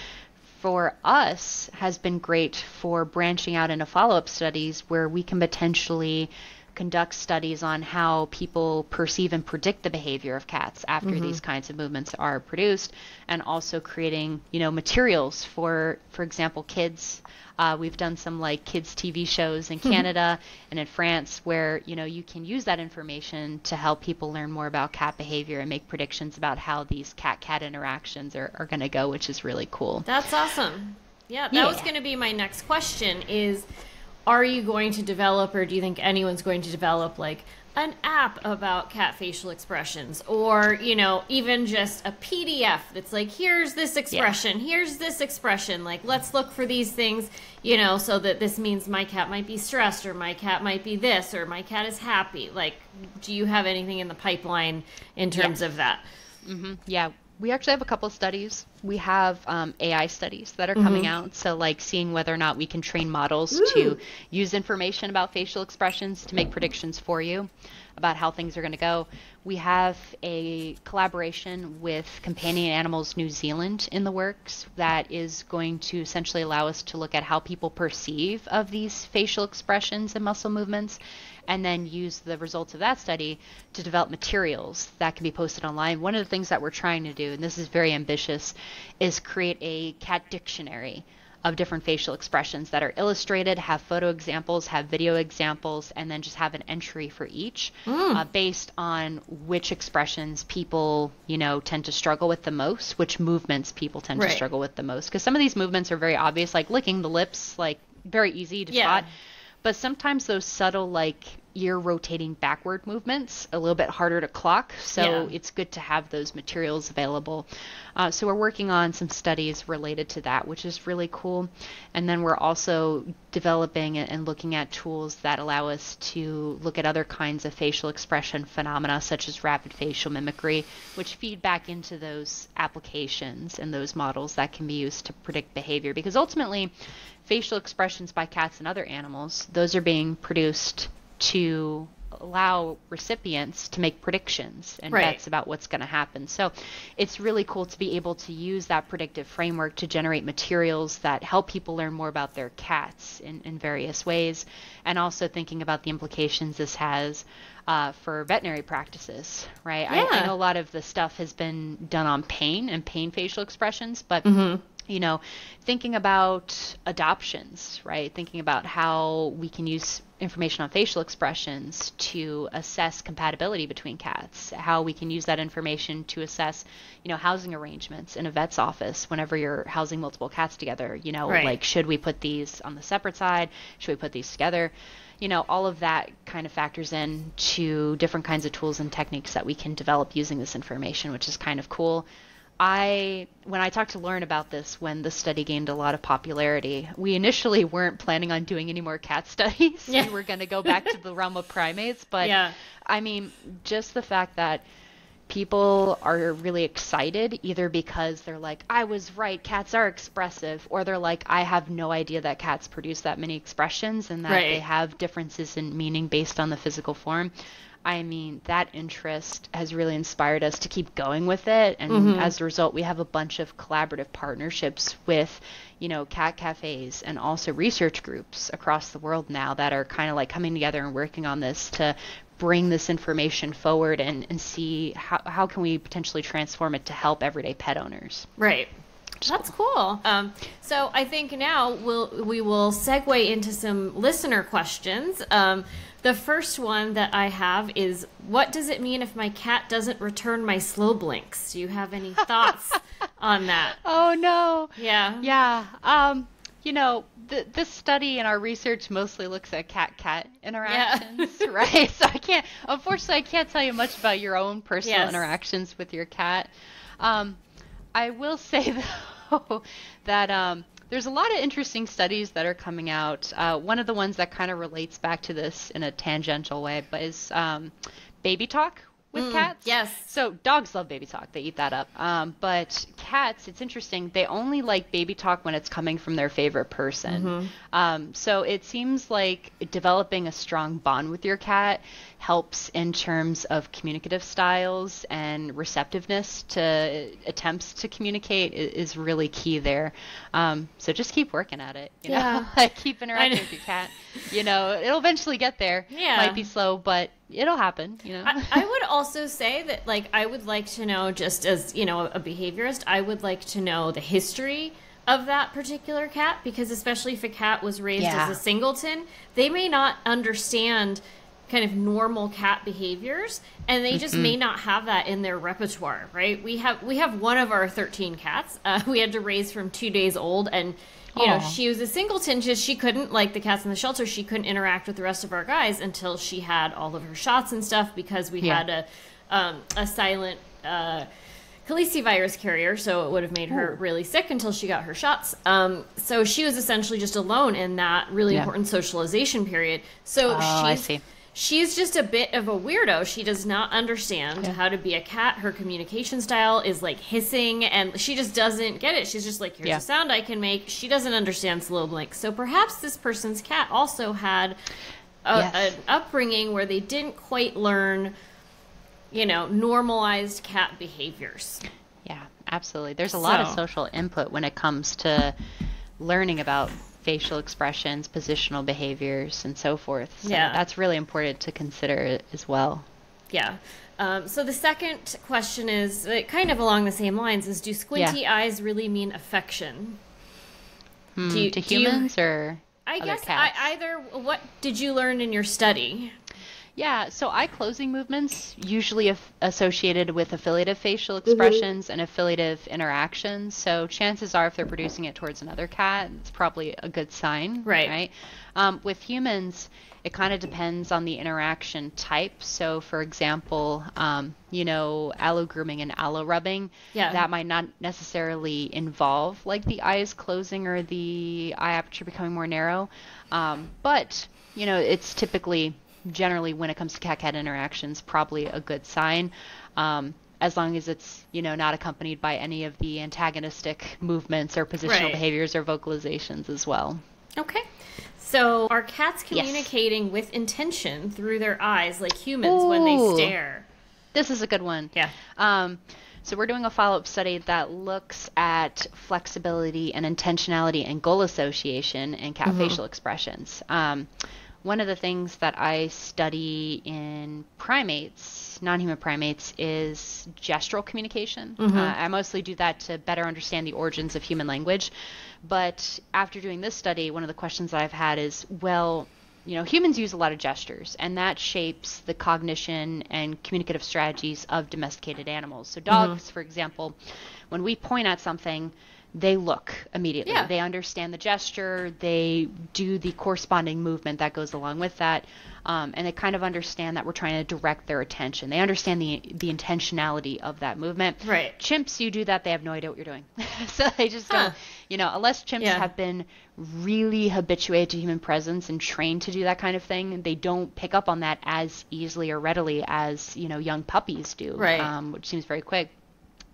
for us has been great for branching out into follow-up studies where we can potentially conduct studies on how people perceive and predict the behavior of cats after mm-hmm. these kinds of movements are produced and also creating you know materials for for example kids uh, we've done some like kids TV shows in mm-hmm. Canada and in France where you know you can use that information to help people learn more about cat behavior and make predictions about how these cat-cat interactions are, are going to go, which is really cool. That's awesome. Yeah, that yeah. was going to be my next question is are you going to develop or do you think anyone's going to develop like an app about cat facial expressions? Or you know even just a pdf that's like here's this expression yeah. here's this expression like let's look for these things you know so that this means my cat might be stressed or my cat might be this or my cat is happy. Like do you have anything in the pipeline in terms of that? Mm-hmm. yeah we actually have a couple of studies. We have um, AI studies that are coming mm-hmm. out. So, like seeing whether or not we can train models Ooh. to use information about facial expressions to make predictions for you about how things are going to go. We have a collaboration with Companion Animals New Zealand in the works that is going to essentially allow us to look at how people perceive of these facial expressions and muscle movements and then use the results of that study to develop materials that can be posted online. One of the things that we're trying to do, and this is very ambitious, is create a cat dictionary of different facial expressions that are illustrated, have photo examples, have video examples, and then just have an entry for each mm. uh, based on which expressions people, you know, tend to struggle with the most, which movements people tend right. to struggle with the most. Because some of these movements are very obvious, like licking the lips, like very easy to yeah. spot. But sometimes those subtle, like ear rotating backward movements, a little bit harder to clock. So yeah. it's good to have those materials available. Uh, so we're working on some studies related to that, which is really cool. And then we're also developing and looking at tools that allow us to look at other kinds of facial expression phenomena, such as rapid facial mimicry, which feed back into those applications and those models that can be used to predict behavior. Because ultimately, facial expressions by cats and other animals, those are being produced to allow recipients to make predictions and right. bets about what's going to happen. So it's really cool to be able to use that predictive framework to generate materials that help people learn more about their cats in, in various ways, and also thinking about the implications this has uh, for veterinary practices, right? Yeah. I, I, know a lot of the stuff has been done on pain and pain facial expressions, but mm-hmm you know, thinking about adoptions, right? Thinking about how we can use information on facial expressions to assess compatibility between cats, how we can use that information to assess, you know, housing arrangements in a vet's office whenever you're housing multiple cats together, you know, right. like should we put these on the separate side? Should we put these together? You know, all of that kind of factors in to different kinds of tools and techniques that we can develop using this information, which is kind of cool. I when I talked to Lauren about this when the study gained a lot of popularity, we initially weren't planning on doing any more cat studies. Yeah. We were going to go back to the realm of primates, but yeah. I mean, just the fact that people are really excited either because they're like I was right, cats are expressive, or they're like I have no idea that cats produce that many expressions and that right. they have differences in meaning based on the physical form. I mean, that interest has really inspired us to keep going with it. And mm-hmm. as a result, we have a bunch of collaborative partnerships with, you know, cat cafes and also research groups across the world now that are kind of like coming together and working on this to bring this information forward and, and see how, how can we potentially transform it to help everyday pet owners. Right. That's cool. Um, so I think now we'll we will segue into some listener questions. Um, the first one that I have is what does it mean if my cat doesn't return my slow blinks? Do you have any thoughts on that? Oh no. Yeah. Yeah. Um, you know, th- this study and our research mostly looks at cat-cat interactions, yeah. right? So I can't, unfortunately, I can't tell you much about your own personal yes. interactions with your cat. Um, I will say though that um, there's a lot of interesting studies that are coming out. Uh, one of the ones that kind of relates back to this in a tangential way, but is um, baby talk with mm, cats. Yes. So dogs love baby talk; they eat that up. Um, but cats, it's interesting. They only like baby talk when it's coming from their favorite person. Mm-hmm. Um, so it seems like developing a strong bond with your cat helps in terms of communicative styles and receptiveness to attempts to communicate is, really key there. Um, so just keep working at it. You know? Yeah. keep interacting with your cat. You know, it'll eventually get there. Yeah. Might be slow, but it'll happen. You know. I, I would also say that, like, I would like to know, just as you know, a behaviorist, I would like to know the history of that particular cat because especially if a cat was raised yeah. as a singleton, they may not understand kind of normal cat behaviors and they just mm-hmm. may not have that in their repertoire right we have we have one of our 13 cats uh, we had to raise from two days old and you Aww. know she was a singleton just she couldn't like the cats in the shelter she couldn't interact with the rest of our guys until she had all of her shots and stuff because we yeah. had a um, a silent uh, virus carrier, so it would have made her Ooh. really sick until she got her shots. Um, so she was essentially just alone in that really yeah. important socialization period. So oh, I see she's just a bit of a weirdo. She does not understand yeah. how to be a cat. Her communication style is like hissing, and she just doesn't get it. She's just like, here's yeah. a sound I can make. She doesn't understand slow blink. So perhaps this person's cat also had a, yes. an upbringing where they didn't quite learn, you know, normalized cat behaviors. Yeah, absolutely. There's a so. lot of social input when it comes to learning about facial expressions, positional behaviors, and so forth. So yeah. that's really important to consider as well. Yeah. Um, so the second question is uh, kind of along the same lines: is do squinty yeah. eyes really mean affection? Hmm, you, to humans you, or I guess I, either. What did you learn in your study? Yeah, so eye closing movements usually af- associated with affiliative facial mm-hmm. expressions mm-hmm. and affiliative interactions. So chances are, if they're producing it towards another cat, it's probably a good sign. Right. Right. Um, with humans, it kind of depends on the interaction type. So, for example, um, you know, allo grooming and allo rubbing, yeah. that might not necessarily involve like the eyes closing or the eye aperture becoming more narrow. Um, but, you know, it's typically generally when it comes to cat cat interactions probably a good sign. Um, as long as it's you know not accompanied by any of the antagonistic movements or positional right. behaviors or vocalizations as well. Okay. So are cats communicating yes. with intention through their eyes like humans Ooh, when they stare? This is a good one. Yeah. Um, so we're doing a follow-up study that looks at flexibility and intentionality and goal association in cat mm-hmm. facial expressions. Um, one of the things that I study in primates, non human primates, is gestural communication. Mm-hmm. Uh, I mostly do that to better understand the origins of human language. But after doing this study, one of the questions that I've had is well, you know, humans use a lot of gestures, and that shapes the cognition and communicative strategies of domesticated animals. So, dogs, mm-hmm. for example, when we point at something, they look immediately. Yeah. They understand the gesture. They do the corresponding movement that goes along with that, um, and they kind of understand that we're trying to direct their attention. They understand the the intentionality of that movement. Right. Chimps, you do that, they have no idea what you're doing, so they just huh. don't. You know, unless chimps yeah. have been really habituated to human presence and trained to do that kind of thing, they don't pick up on that as easily or readily as you know young puppies do. Right. Um, which seems very quick.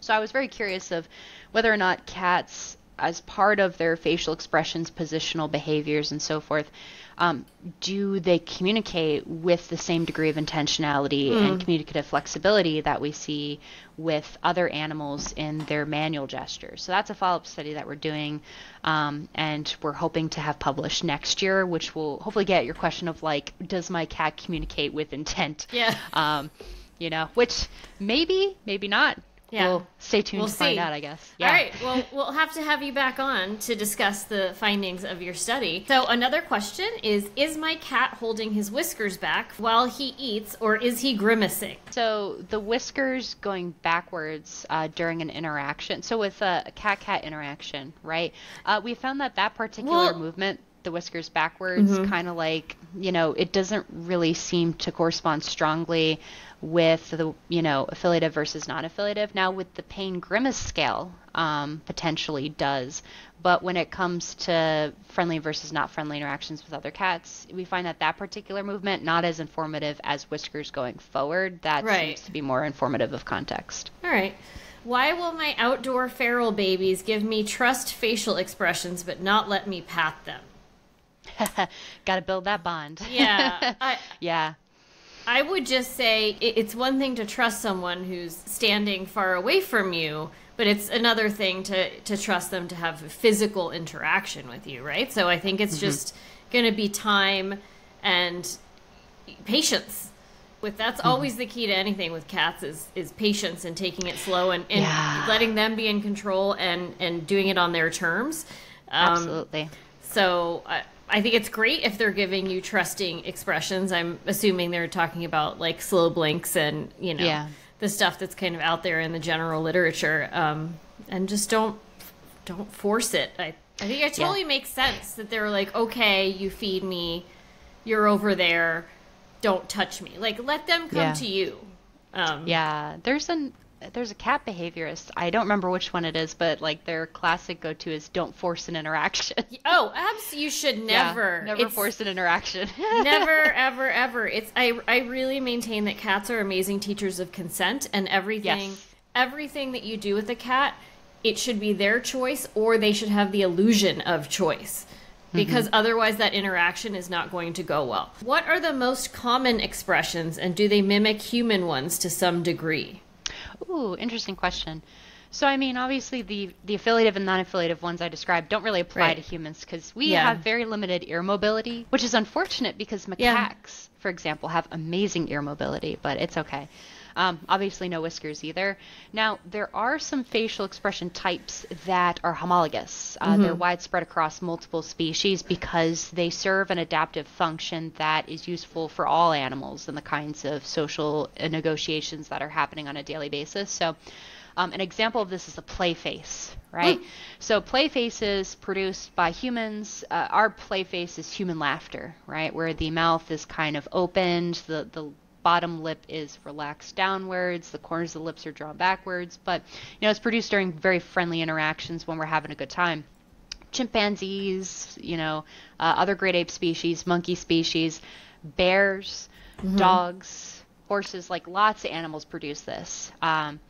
So I was very curious of whether or not cats, as part of their facial expressions, positional behaviors, and so forth, um, do they communicate with the same degree of intentionality mm. and communicative flexibility that we see with other animals in their manual gestures? So that's a follow up study that we're doing, um, and we're hoping to have published next year, which will hopefully get your question of like, does my cat communicate with intent? Yeah. Um, you know, which maybe, maybe not yeah. We'll stay tuned we'll to see. find out, I guess. Yeah. All right. Well, we'll have to have you back on to discuss the findings of your study. So, another question is Is my cat holding his whiskers back while he eats, or is he grimacing? So, the whiskers going backwards uh, during an interaction. So, with a cat cat interaction, right? Uh, we found that that particular well, movement the whiskers backwards, mm-hmm. kind of like, you know, it doesn't really seem to correspond strongly with the you know affiliative versus non-affiliative. Now with the pain grimace scale, um, potentially does, but when it comes to friendly versus not friendly interactions with other cats, we find that that particular movement not as informative as whiskers going forward. That right. seems to be more informative of context. All right. Why will my outdoor feral babies give me trust facial expressions but not let me pat them? Got to build that bond. Yeah. I, yeah. I would just say it's one thing to trust someone who's standing far away from you, but it's another thing to to trust them to have physical interaction with you, right? So I think it's mm-hmm. just going to be time and patience. With that's mm-hmm. always the key to anything with cats is is patience and taking it slow and, and yeah. letting them be in control and and doing it on their terms. Um, Absolutely. So I think it's great if they're giving you trusting expressions. I'm assuming they're talking about like slow blinks and you know yeah. the stuff that's kind of out there in the general literature. Um, and just don't don't force it. I I think it totally yeah. makes sense that they're like, okay, you feed me, you're over there, don't touch me. Like let them come yeah. to you. Um, yeah, there's an there's a cat behaviorist. I don't remember which one it is, but like their classic go-to is don't force an interaction. oh, abs! You should never, yeah, never it's, force an interaction. never, ever, ever. It's I I really maintain that cats are amazing teachers of consent, and everything yes. everything that you do with a cat, it should be their choice, or they should have the illusion of choice. Because mm-hmm. otherwise, that interaction is not going to go well. What are the most common expressions, and do they mimic human ones to some degree? Ooh, interesting question. So, I mean, obviously, the, the affiliative and non affiliative ones I described don't really apply right. to humans because we yeah. have very limited ear mobility, which is unfortunate because macaques, yeah. for example, have amazing ear mobility, but it's okay. Um, obviously, no whiskers either. Now, there are some facial expression types that are homologous. Uh, mm-hmm. They're widespread across multiple species because they serve an adaptive function that is useful for all animals and the kinds of social negotiations that are happening on a daily basis. So, um, an example of this is a play face, right? Mm. So play faces produced by humans. Uh, our play face is human laughter, right? Where the mouth is kind of opened, the the bottom lip is relaxed downwards, the corners of the lips are drawn backwards, but you know it's produced during very friendly interactions when we're having a good time. Chimpanzees, you know, uh, other great ape species, monkey species, bears, mm-hmm. dogs, horses, like lots of animals produce this. Um,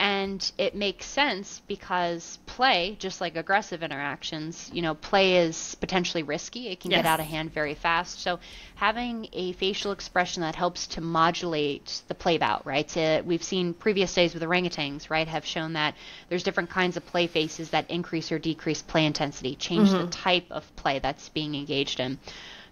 and it makes sense because play just like aggressive interactions you know play is potentially risky it can yes. get out of hand very fast so having a facial expression that helps to modulate the play bout right so we've seen previous studies with orangutans right have shown that there's different kinds of play faces that increase or decrease play intensity change mm-hmm. the type of play that's being engaged in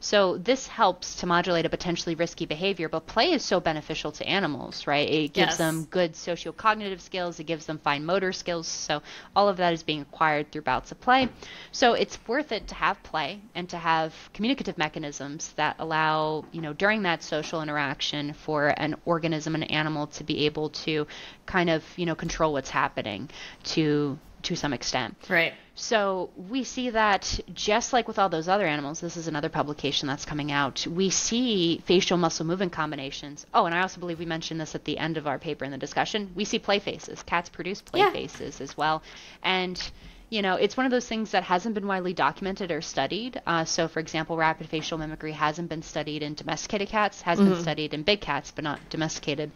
so this helps to modulate a potentially risky behavior, but play is so beneficial to animals, right? It gives yes. them good sociocognitive skills, it gives them fine motor skills. So all of that is being acquired through bouts of play. So it's worth it to have play and to have communicative mechanisms that allow, you know, during that social interaction for an organism, an animal to be able to kind of, you know, control what's happening to to some extent. Right. So we see that just like with all those other animals, this is another publication that's coming out. We see facial muscle movement combinations. Oh, and I also believe we mentioned this at the end of our paper in the discussion. We see play faces. Cats produce play yeah. faces as well. And you know, it's one of those things that hasn't been widely documented or studied. Uh, so, for example, rapid facial mimicry hasn't been studied in domesticated cats, has mm-hmm. been studied in big cats, but not domesticated.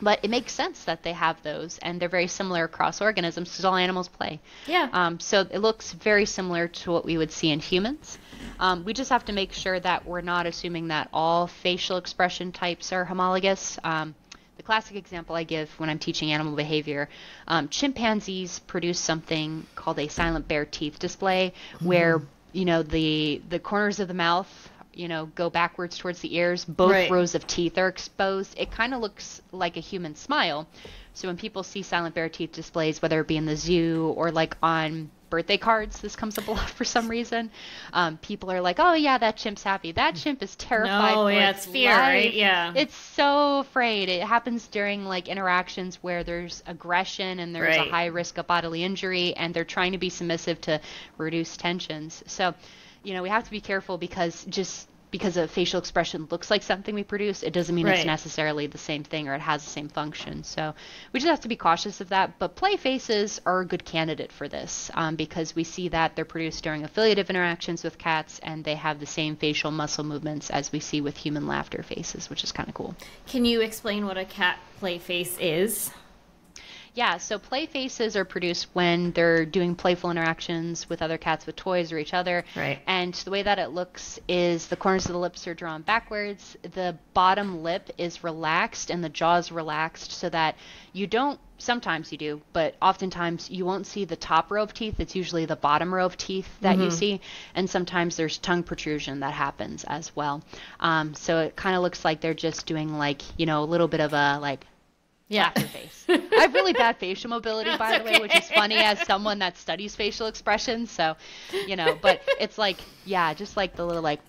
But it makes sense that they have those, and they're very similar across organisms because all animals play. Yeah. Um, so it looks very similar to what we would see in humans. Um, we just have to make sure that we're not assuming that all facial expression types are homologous. Um, the classic example I give when I'm teaching animal behavior, um, chimpanzees produce something called a silent bare teeth display, mm. where you know the the corners of the mouth you know, go backwards towards the ears. Both right. rows of teeth are exposed. It kind of looks like a human smile. So when people see silent bare teeth displays, whether it be in the zoo or like on birthday cards, this comes up a lot for some reason. Um, people are like, "Oh yeah, that chimp's happy. That chimp is terrified." No, yeah, its it's fear, life. right? Yeah. It's so afraid. It happens during like interactions where there's aggression and there's Right. a high risk of bodily injury, and they're trying to be submissive to reduce tensions. So, you know, we have to be careful because just because a facial expression looks like something we produce, it doesn't mean Right. it's necessarily the same thing or it has the same function. So we just have to be cautious of that. But play faces are a good candidate for this um, because we see that they're produced during affiliative interactions with cats and they have the same facial muscle movements as we see with human laughter faces, which is kind of cool. Can you explain what a cat play face is? Yeah, so play faces are produced when they're doing playful interactions with other cats with toys or each other. Right. And the way that it looks is the corners of the lips are drawn backwards, the bottom lip is relaxed, and the jaw's relaxed so that you don't. Sometimes you do, but oftentimes you won't see the top row of teeth. It's usually the bottom row of teeth that you see, and sometimes there's tongue protrusion that happens as well. Um, so it kind of looks like they're just doing like you know a little bit of a like Yeah. face. I have really bad facial mobility, by That's the way, which is funny as someone that studies facial expressions. So, you know, but it's like, yeah, just like the little like,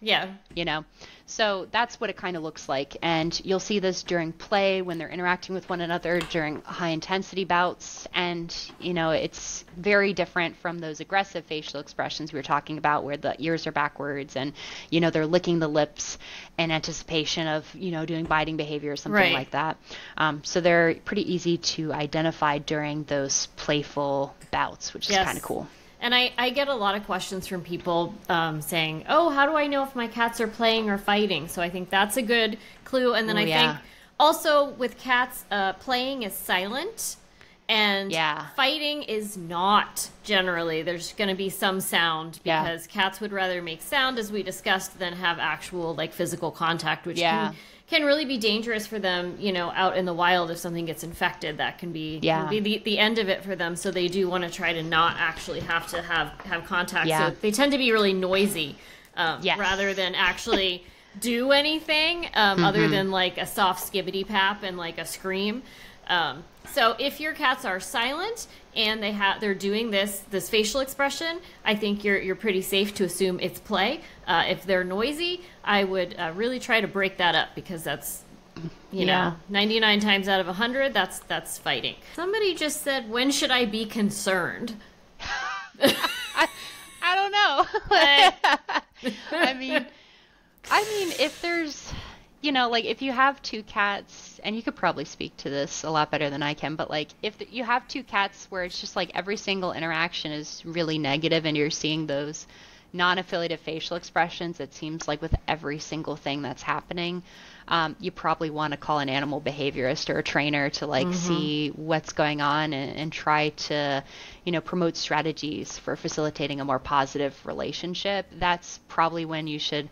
Yeah. you know. So that's what it kind of looks like. And you'll see this during play when they're interacting with one another during high intensity bouts. And, you know, it's very different from those aggressive facial expressions we were talking about where the ears are backwards and, you know, they're licking the lips in anticipation of, you know, doing biting behavior or something Right. like that. Um, so they're pretty easy to identify during those playful bouts, which is Yes. kind of cool. And I, I get a lot of questions from people um, saying, oh, how do I know if my cats are playing or fighting? So I think that's a good clue. And then Ooh, I yeah. think also with cats, uh, playing is silent. And Yeah. fighting is not generally. There's going to be some sound Yeah. because cats would rather make sound, as we discussed, than have actual like physical contact, which Yeah. can, can really be dangerous for them. You know, out in the wild, if something gets infected, that can be Yeah. can be the, the end of it for them. So they do want to try to not actually have to have have contact. Yeah. So they tend to be really noisy, um, Yes. rather than actually do anything um, other than like a soft skibbity pap and like a scream. Um, so if your cats are silent and they have they're doing this this facial expression, I think you're you're pretty safe to assume it's play. Uh, if they're noisy, I would uh, really try to break that up because that's you Yeah. know 99 times out of 100 that's that's fighting. Somebody just said, "When should I be concerned?" I I don't know. I mean, I mean, if there's, you know, like if you have two cats, and you could probably speak to this a lot better than I can, but like if th- you have two cats where it's just like every single interaction is really negative and you're seeing those non-affiliative facial expressions, it seems like with every single thing that's happening, um, you probably want to call an animal behaviorist or a trainer to like see what's going on and, and try to, you know, promote strategies for facilitating a more positive relationship. That's probably when you should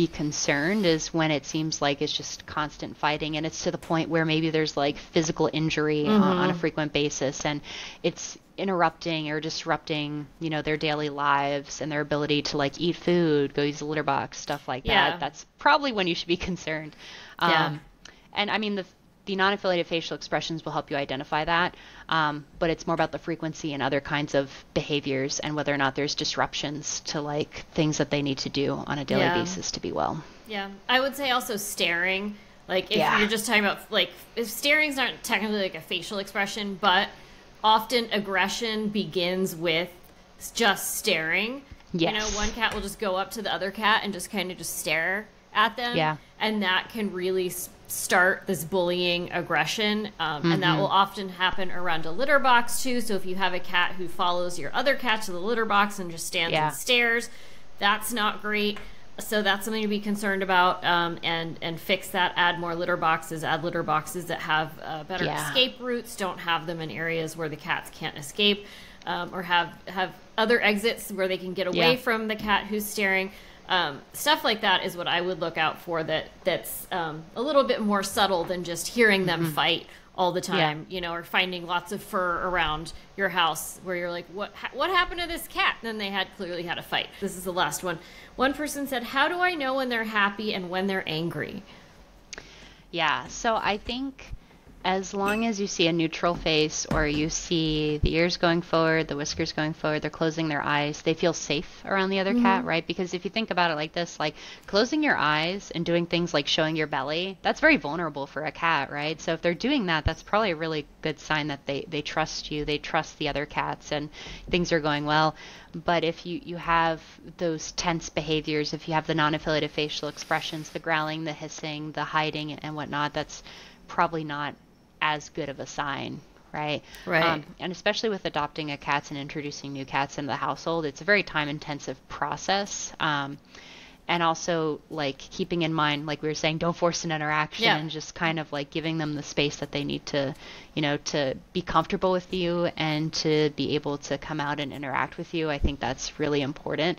be concerned is when it seems like it's just constant fighting and it's to the point where maybe there's like physical injury on, on a frequent basis and it's interrupting or disrupting you know their daily lives and their ability to like eat food go use the litter box stuff like Yeah. that that's probably when you should be concerned Yeah. um, and i mean the the non-affiliated facial expressions will help you identify that um, but it's more about the frequency and other kinds of behaviors and whether or not there's disruptions to like things that they need to do on a daily Yeah. basis to be well Yeah, I would say also staring. Like if Yeah. you're just talking about like if staring's not technically like a facial expression, but often aggression begins with just staring. You know, one cat will just go up to the other cat and just kind of just stare at them. Yeah. And that can really start this bullying aggression. Um, And that will often happen around a litter box too. So if you have a cat who follows your other cat to the litter box and just stands Yeah. and stares, that's not great. So that's something to be concerned about, um, and and fix that. Add more litter boxes. Add litter boxes that have uh, better Yeah. escape routes. Don't have them in areas where the cats can't escape, um, or have have other exits where they can get away Yeah. from the cat who's staring. Um, stuff like that is what I would look out for. That that's um, a little bit more subtle than just hearing them fight all the time, you know, or finding lots of fur around your house where you're like, what ha- what happened to this cat? then they had clearly had a fight. This is the last one. One person said, "How do I know when they're happy and when they're angry?" Yeah, so I think as long as you see a neutral face or you see the ears going forward, the whiskers going forward, they're closing their eyes, they feel safe around the other mm-hmm. cat, right? Because if you think about it like this, like closing your eyes and doing things like showing your belly, that's very vulnerable for a cat, right? So if they're doing that, that's probably a really good sign that they, they trust you, they trust the other cats, and things are going well. But if you, you have those tense behaviors, if you have the non affiliative facial expressions, the growling, the hissing, the hiding, and whatnot, that's probably not as good of a sign, right? Right. Um, and especially with adopting a cat and introducing new cats into the household, it's a very time intensive process. Um, and also like keeping in mind like we were saying don't force an interaction yeah. and just kind of like giving them the space that they need to you know to be comfortable with you and to be able to come out and interact with you i think that's really important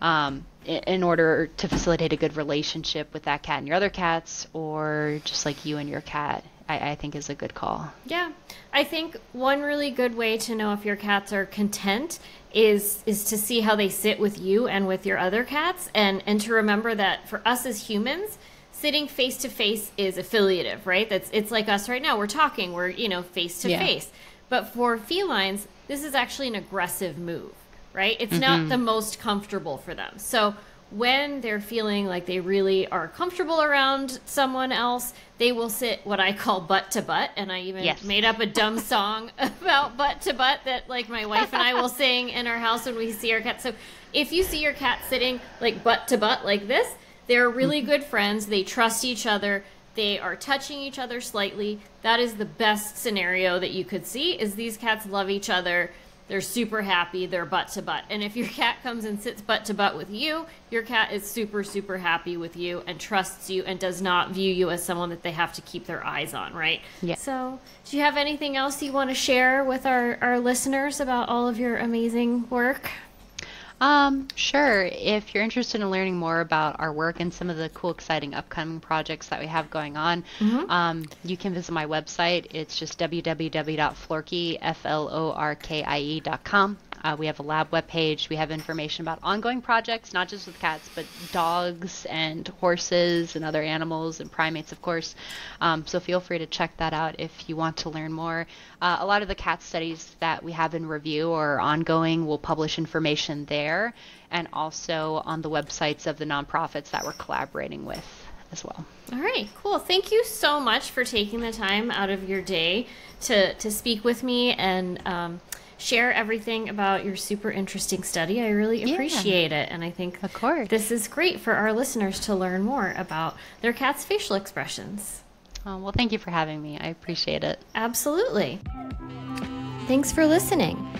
um, in order to facilitate a good relationship with that cat and your other cats or just like you and your cat I, I think is a good call. Yeah. I think one really good way to know if your cats are content is is to see how they sit with you and with your other cats and and to remember that for us as humans sitting face to face is affiliative right? That's it's like us right now. We're talking. We're you know face to face. But for felines this is actually an aggressive move right? It's mm-hmm. not the most comfortable for them. So when they're feeling like they really are comfortable around someone else, they will sit what I call butt to butt. And I even yes. made up a dumb song about butt to butt that like my wife and I will sing in our house when we see our cat. So if you see your cat sitting like butt to butt like this, they're really mm-hmm. good friends. They trust each other. They are touching each other slightly. That is the best scenario that you could see is these cats love each other they're super happy. They're butt to butt. And if your cat comes and sits butt to butt with you, your cat is super, super happy with you and trusts you and does not view you as someone that they have to keep their eyes on, right? Yeah. So, do you have anything else you want to share with our, our listeners about all of your amazing work? Um, sure. If you're interested in learning more about our work and some of the cool, exciting upcoming projects that we have going on, mm-hmm. um, you can visit my website. It's just www.florkie.com. Uh, we have a lab webpage. We have information about ongoing projects, not just with cats, but dogs and horses and other animals and primates, of course. Um, so feel free to check that out if you want to learn more. Uh, a lot of the cat studies that we have in review or ongoing, we'll publish information there and also on the websites of the nonprofits that we're collaborating with as well. All right, cool. Thank you so much for taking the time out of your day to, to speak with me and um, share everything about your super interesting study. I really appreciate yeah. it. And I think of course. this is great for our listeners to learn more about their cat's facial expressions. Oh, well, thank you for having me. I appreciate it. Absolutely. Thanks for listening.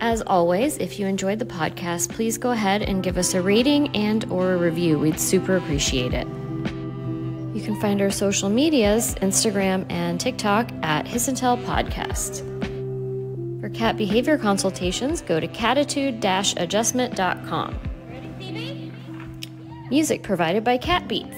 As always, if you enjoyed the podcast, please go ahead and give us a rating and or a review. We'd super appreciate it. You can find our social medias, Instagram and TikTok at Tell Podcast. For cat behavior consultations, go to cattitude-adjustment.com. Music provided by Cat Beats.